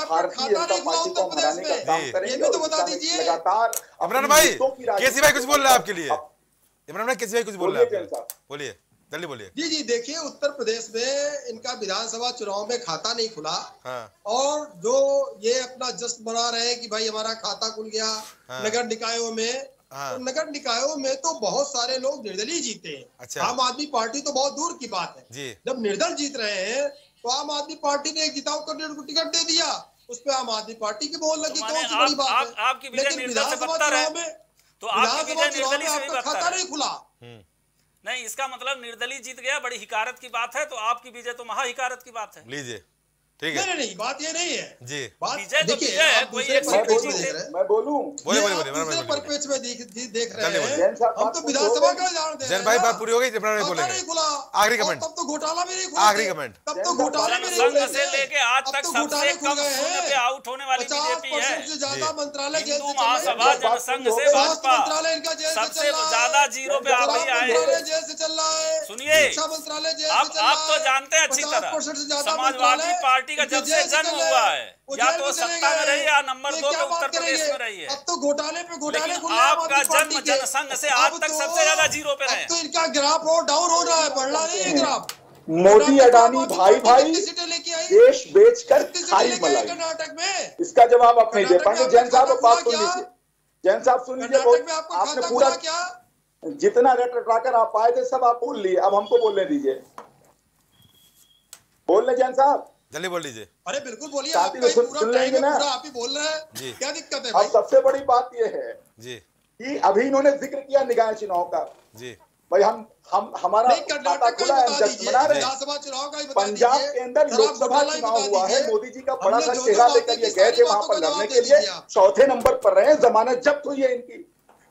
भारतीय जनता पार्टी को हराने का काम करें ये इमरान तो भाई केसी भाई कुछ बोल रहे हैं आपके लिए? इमरान भाई केसी भाई कुछ बोल रहे हैं बोलिए जल्दी बोलिए। जी जी देखिए उत्तर प्रदेश में इनका विधानसभा चुनाव में खाता नहीं खुला। हाँ। और जो ये अपना जश्न बना रहे हैं कि भाई हमारा खाता खुल गया हाँ। नगर निकायों में हाँ। तो नगर निकायों में तो बहुत सारे लोग निर्दलीय जीते हैं। अच्छा। आम आदमी पार्टी तो बहुत दूर की बात है। जब निर्दल जीत रहे हैं तो आम आदमी पार्टी ने एक जिताओ कर टिकट दे दिया। उस पर आम आदमी पार्टी की बोल लगी तो कौन सी बड़ी बात है? आपकी लेकिन विधानसभा चुनाव में तो विधानसभा चुनाव में आपका खाता नहीं खुला। हम्म। नहीं इसका मतलब निर्दलीय जीत गया बड़ी हिकारत की बात है तो आपकी विजय तो महाहिकारत की बात है। लीजिए। ठीक है। नहीं नहीं बात ये नहीं है। जी। बात तो देखिए कोई एक मैं बोलूँ? बोले बोले बोले दूसरे परपेच में देख देख रहे हैं। हम तो विधानसभा का जान दे जैन भाई बात पूरी हो गई जब ने बोलेंगे नहीं खुला। आखिरी कमेंट। तब तो घोटाला भी नहीं खुला आखिरी कमेंट। तब तो घोटाला भी नहीं खुला से लेके आज तक तो सबसे कम शून्य पे आउट होने वाली बीजेपी है। से ज़्यादा मंत्रालय जेल से महासभा जनसंघ से भाजपा। मंत्रालय इनका जेल से सबसे ज़्यादा ज़ीरो पे आ गई है। हैं जेल से चल रहा है। सुनिए। शिक्षा मंत्रालय जेल से चल रहा है आप तो जानते हैं अच्छी तरह समाजवादी पार्टी पार्टी का जब से जन्म हुआ है। या तो सत्ता में रही या नंबर दो पे उत्तर प्रदेश में रही है? अब तो घोटाले पे घोटाले आपका जन्म जनसंघ से आज तक सबसे ज़्यादा ज़ीरो पे रहे इनका ग्राफ और डाउन हो रहा है बढ़ रहा नहीं है ग्राफ मोदी अडानी भाई भाई देश बेच कर खाई मलाई। इसका जवाब आप नहीं दे पाएँगे। जैन साहब आप बात सुन लीजिए। जैन साहब सुन लीजिए आपने पूरा जितना रेट रटाकर आप पाए थे सब आप बोल लिए। अब हमको बोलने दीजिए। बोल रहे जैन साहब। जल्दी बोल दीजिए। अरे बिल्कुल बोलिए आप ही बोल रहे हैं। जी। क्या दिक्कत है अब सबसे बड़ी बात यह है जी। कि अभी इन्होंने ज़िक्र किया निकाय चुनाव का। जी। भाई हम हम हमारा खाता खुला है विधानसभा चुनाव पंजाब के अंदर लोकसभा चुनाव हुआ है मोदी जी का बड़ा सा चेहरा लेकर ये गए थे वहाँ पर लड़ने के लिए। चौथे नंबर पर रहे जमानत जब्त हुई है इनकी।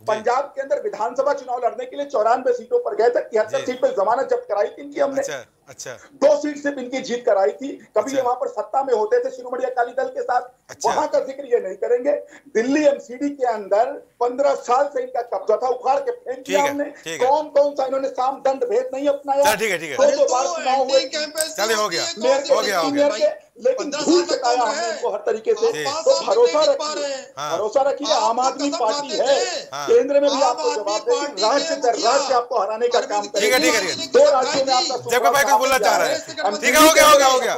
पंजाब के अंदर विधानसभा चुनाव लड़ने के लिए चौरानवे सीटों पर गए थे तिहत्तर सीट पर जमानत जब्त कराई थी इनकी हमने। अच्छा। अच्छा। दो सीट सिर्फ़ इनकी जीत कराई थी। कभी अच्छा। वहाँ पर सत्ता में होते थे श्रोमणी अकाली दल के साथ अच्छा। वहाँ का ज़िक्र ये नहीं करेंगे। दिल्ली एमसीडी के अंदर पंद्रह साल से इनका कब्जा था उखाड़ के फेंक दिया हमने। कौन कौन सा इन्होंने साम दंड भेद नहीं अपनाया? ठीक है ठीक है। गया। भरोसा रखिए आप आम तो आदमी पार्टी है। हाँ। केंद्र में भी आपको जवाब देगी राज्य दर राज्य आपको हराने का काम ठीक है, ठीक है, दो राज्यों में आपका जब भाई कुछ बोलना चाह रहा है। ठीक है हो गया हो गया हो गया।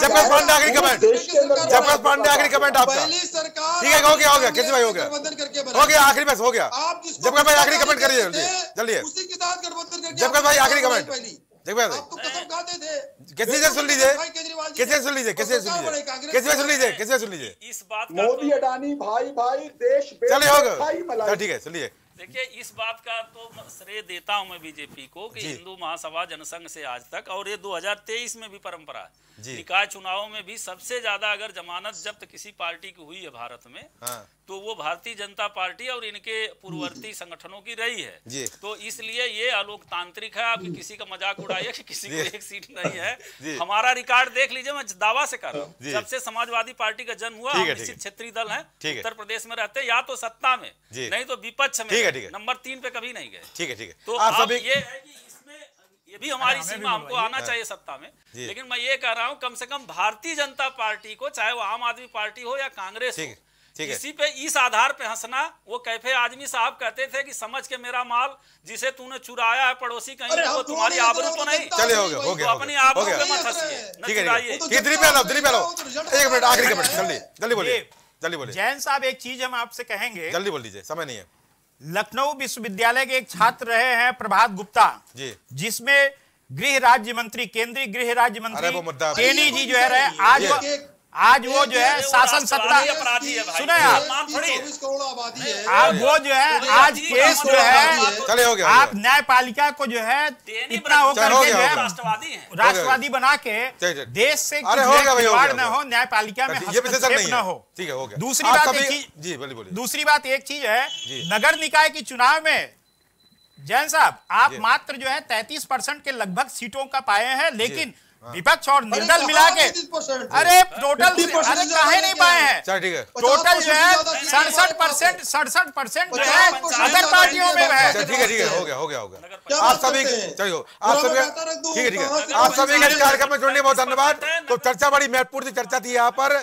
जब का पांडे आखिरी कमेंट जब का पांडे आखिरी कमेंट आपका ठीक है हो गया हो गया। कैसे भाई हो गया। हो गया आखिरी बस हो गया। जब का भाई आखिरी कमेंट करिए जल्दी। जल्दी जब भाई आखिरी कमेंट। जब भाई किसी से सुन लीजिए। किसी सुन लीजिए किसी सुन लीजिए। किसी सुन लीजिए किसी सुन लीजिए। इस बात का मोदी तो अडानी भाई भाई देश चलिए हो गया। खाई मलाई ठीक है सुनिए देखिए इस बात का तो श्रेय देता हूँ मैं बीजेपी को कि हिंदू महासभा जनसंघ से आज तक और ये 2023 में भी परंपरा है। निकाय चुनावों में भी सबसे ज़्यादा अगर जमानत जब्त किसी पार्टी की हुई है भारत में हाँ। तो वो भारतीय जनता पार्टी और इनके पूर्ववर्ती संगठनों की रही है। जी। तो इसलिए ये अलोकतांत्रिक है आपकी किसी का मज़ाक उड़ाइए कि किसी को एक सीट नहीं है। हमारा रिकॉर्ड देख लीजिए मैं दावा से कर रहा हूँ। जब से समाजवादी पार्टी का जन्म हुआ हम निश्चित क्षेत्रीय दल है उत्तर प्रदेश में रहते या तो सत्ता में नहीं तो विपक्ष में। है, है। नंबर तीन पे कभी नहीं गए। ठीक है ठीक है। तो आप अब ये है कि इसमें ये भी हमारी सीमा हमको आना चाहिए सत्ता में। लेकिन मैं ये कह रहा हूँ कम से कम भारतीय जनता पार्टी को चाहे वो आम आदमी पार्टी हो या कांग्रेस ठीक है, इसी पे इस आधार पे हंसना वो कैफ़े आदमी साहब कहते थे कि समझ के मेरा माल जिसे तूने चुराया है पड़ोसी कहीं वो तुम्हारी आबरू तो नहीं। जनता चलिए हो गया हो तो गया अपनी गया में मत हंसिए ठीक है ठीक है दिलीप यादव दिलीप यादव एक मिनट आखिरी कमेंट जल्दी जल्दी बोलिए जल्दी बोलिए। जैन साहब एक चीज़ हम आपसे कहेंगे। जल्दी बोल दीजिए समय नहीं है। लखनऊ विश्वविद्यालय के एक छात्र रहे हैं प्रभात गुप्ता जी। जिसमें गृह राज्य मंत्री केंद्रीय गृह राज्य मंत्री केनी जी जो है रहे आज आज वो जो है शासन सत्ता राष्ट्रवादी अपराधी है भाई। सुना आप? है। करोड़ आबादी है। वो जो है आज केस जो है। हो गया आप न्यायपालिका को जो है इतना हो हो गया, जो है राष्ट्रवादी बना के। देश से खिलवाड़ न हो न्यायपालिका में हस्तक्षेप नहीं न है। ठीक है हो गया। दूसरी बात सभी- एक चीज़ जी बोलिए बोलिए। दूसरी बात एक चीज़ है नगर निकाय के चुनाव में जैन साहब आप मात्र जो है तैतीस परसेंट के लगभग सीटों का पाए हैं लेकिन विपक्ष और निर्दल मिला के। अरे टोटल अरे काहे नहीं पाए हैं। ठीक है। टोटल जो है सड़सठ परसेंट सड़सठ परसेंट जो है अदर पार्टियों में है। ठीक है ठीक है हो गया हो गया हो गया। आप सभी चलिए आप सभी ठीक है ठीक है। आप सभी का कार्यक्रम में जुड़ने बहुत धन्यवाद। तो चर्चा बड़ी महत्वपूर्ण चर्चा थी यहाँ पर।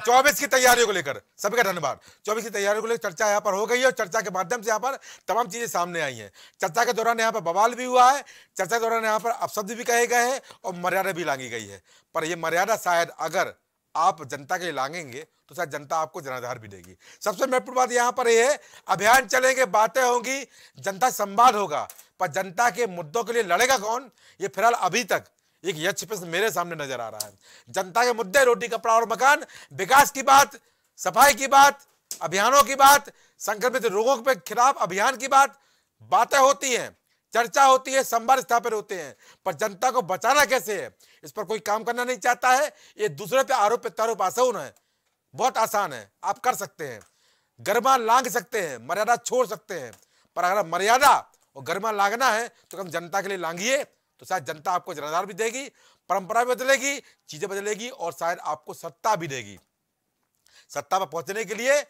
चौबीस की तैयारियों को लेकर सभी का धन्यवाद। चौबीस की तैयारियों को लेकर चर्चा यहाँ पर हो गई है और चर्चा के माध्यम से यहाँ पर तमाम चीज़ें सामने आई हैं। चर्चा के दौरान यहाँ पर बवाल भी हुआ है चर्चा के दौरान यहाँ पर अपशब्द भी कहे गए हैं और मर्यादा भी लांगी गई है। पर यह मर्यादा शायद अगर आप जनता के लांगेंगे तो शायद जनता आपको जनाधार भी देगी। सबसे महत्वपूर्ण बात यहाँ पर यह है, अभियान चलेंगे, बातें होंगी, जनता संवाद होगा, पर जनता के मुद्दों के लिए लड़ेगा कौन? ये फ़िलहाल अभी तक एक यक्ष प्रश्न मेरे सामने नज़र आ रहा है। जनता के मुद्दे, रोटी, कपड़ा और मकान, विकास की बात, सफ़ाई की बात, अभियानों की बात, संक्रमित रोगों के खिलाफ अभियान की बात, बातें होती हैं, चर्चा होती है, संवाद स्थापित होते हैं। पर जनता को बचाना कैसे है? इस पर कोई काम करना नहीं चाहता है। ये दूसरे पे आरोप, प्रत्यारोप आसान है। बहुत आसान है। आप कर सकते हैं। गरमा लांग सकते हैं। मर्यादा छोड़ सकते हैं। पर अगर मर्यादा और गरमा लांगना है तो कम जनता के लिए लांगिए तो शायद जनता आपको जनाधार भी देगी, परंपरा भी बदलेगी, चीज़ें बदलेगी और शायद आपको सत्ता भी देगी। सत्ता पर पहुँचने के लिए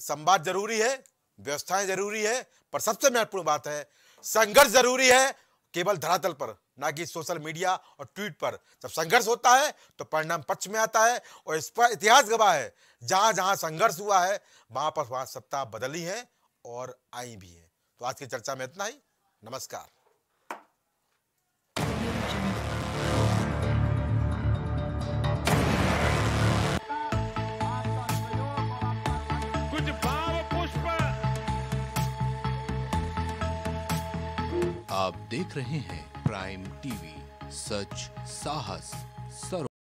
संवाद ज़रूरी है, व्यवस्थाएँ ज़रूरी है, पर सबसे महत्वपूर्ण बात है, संघर्ष ज़रूरी है, केवल धरातल पर। ना कि सोशल मीडिया और ट्वीट पर। जब संघर्ष होता है तो परिणाम पक्ष में आता है और इस पर इतिहास गवाह है। जहाँ जहाँ संघर्ष हुआ है वहाँ पर वहाँ सत्ता बदली है और आई भी है। तो आज की चर्चा में इतना ही। नमस्कार। कुछ पुष्प। आप देख रहे हैं प्राइम टीवी सच साहस सरोकार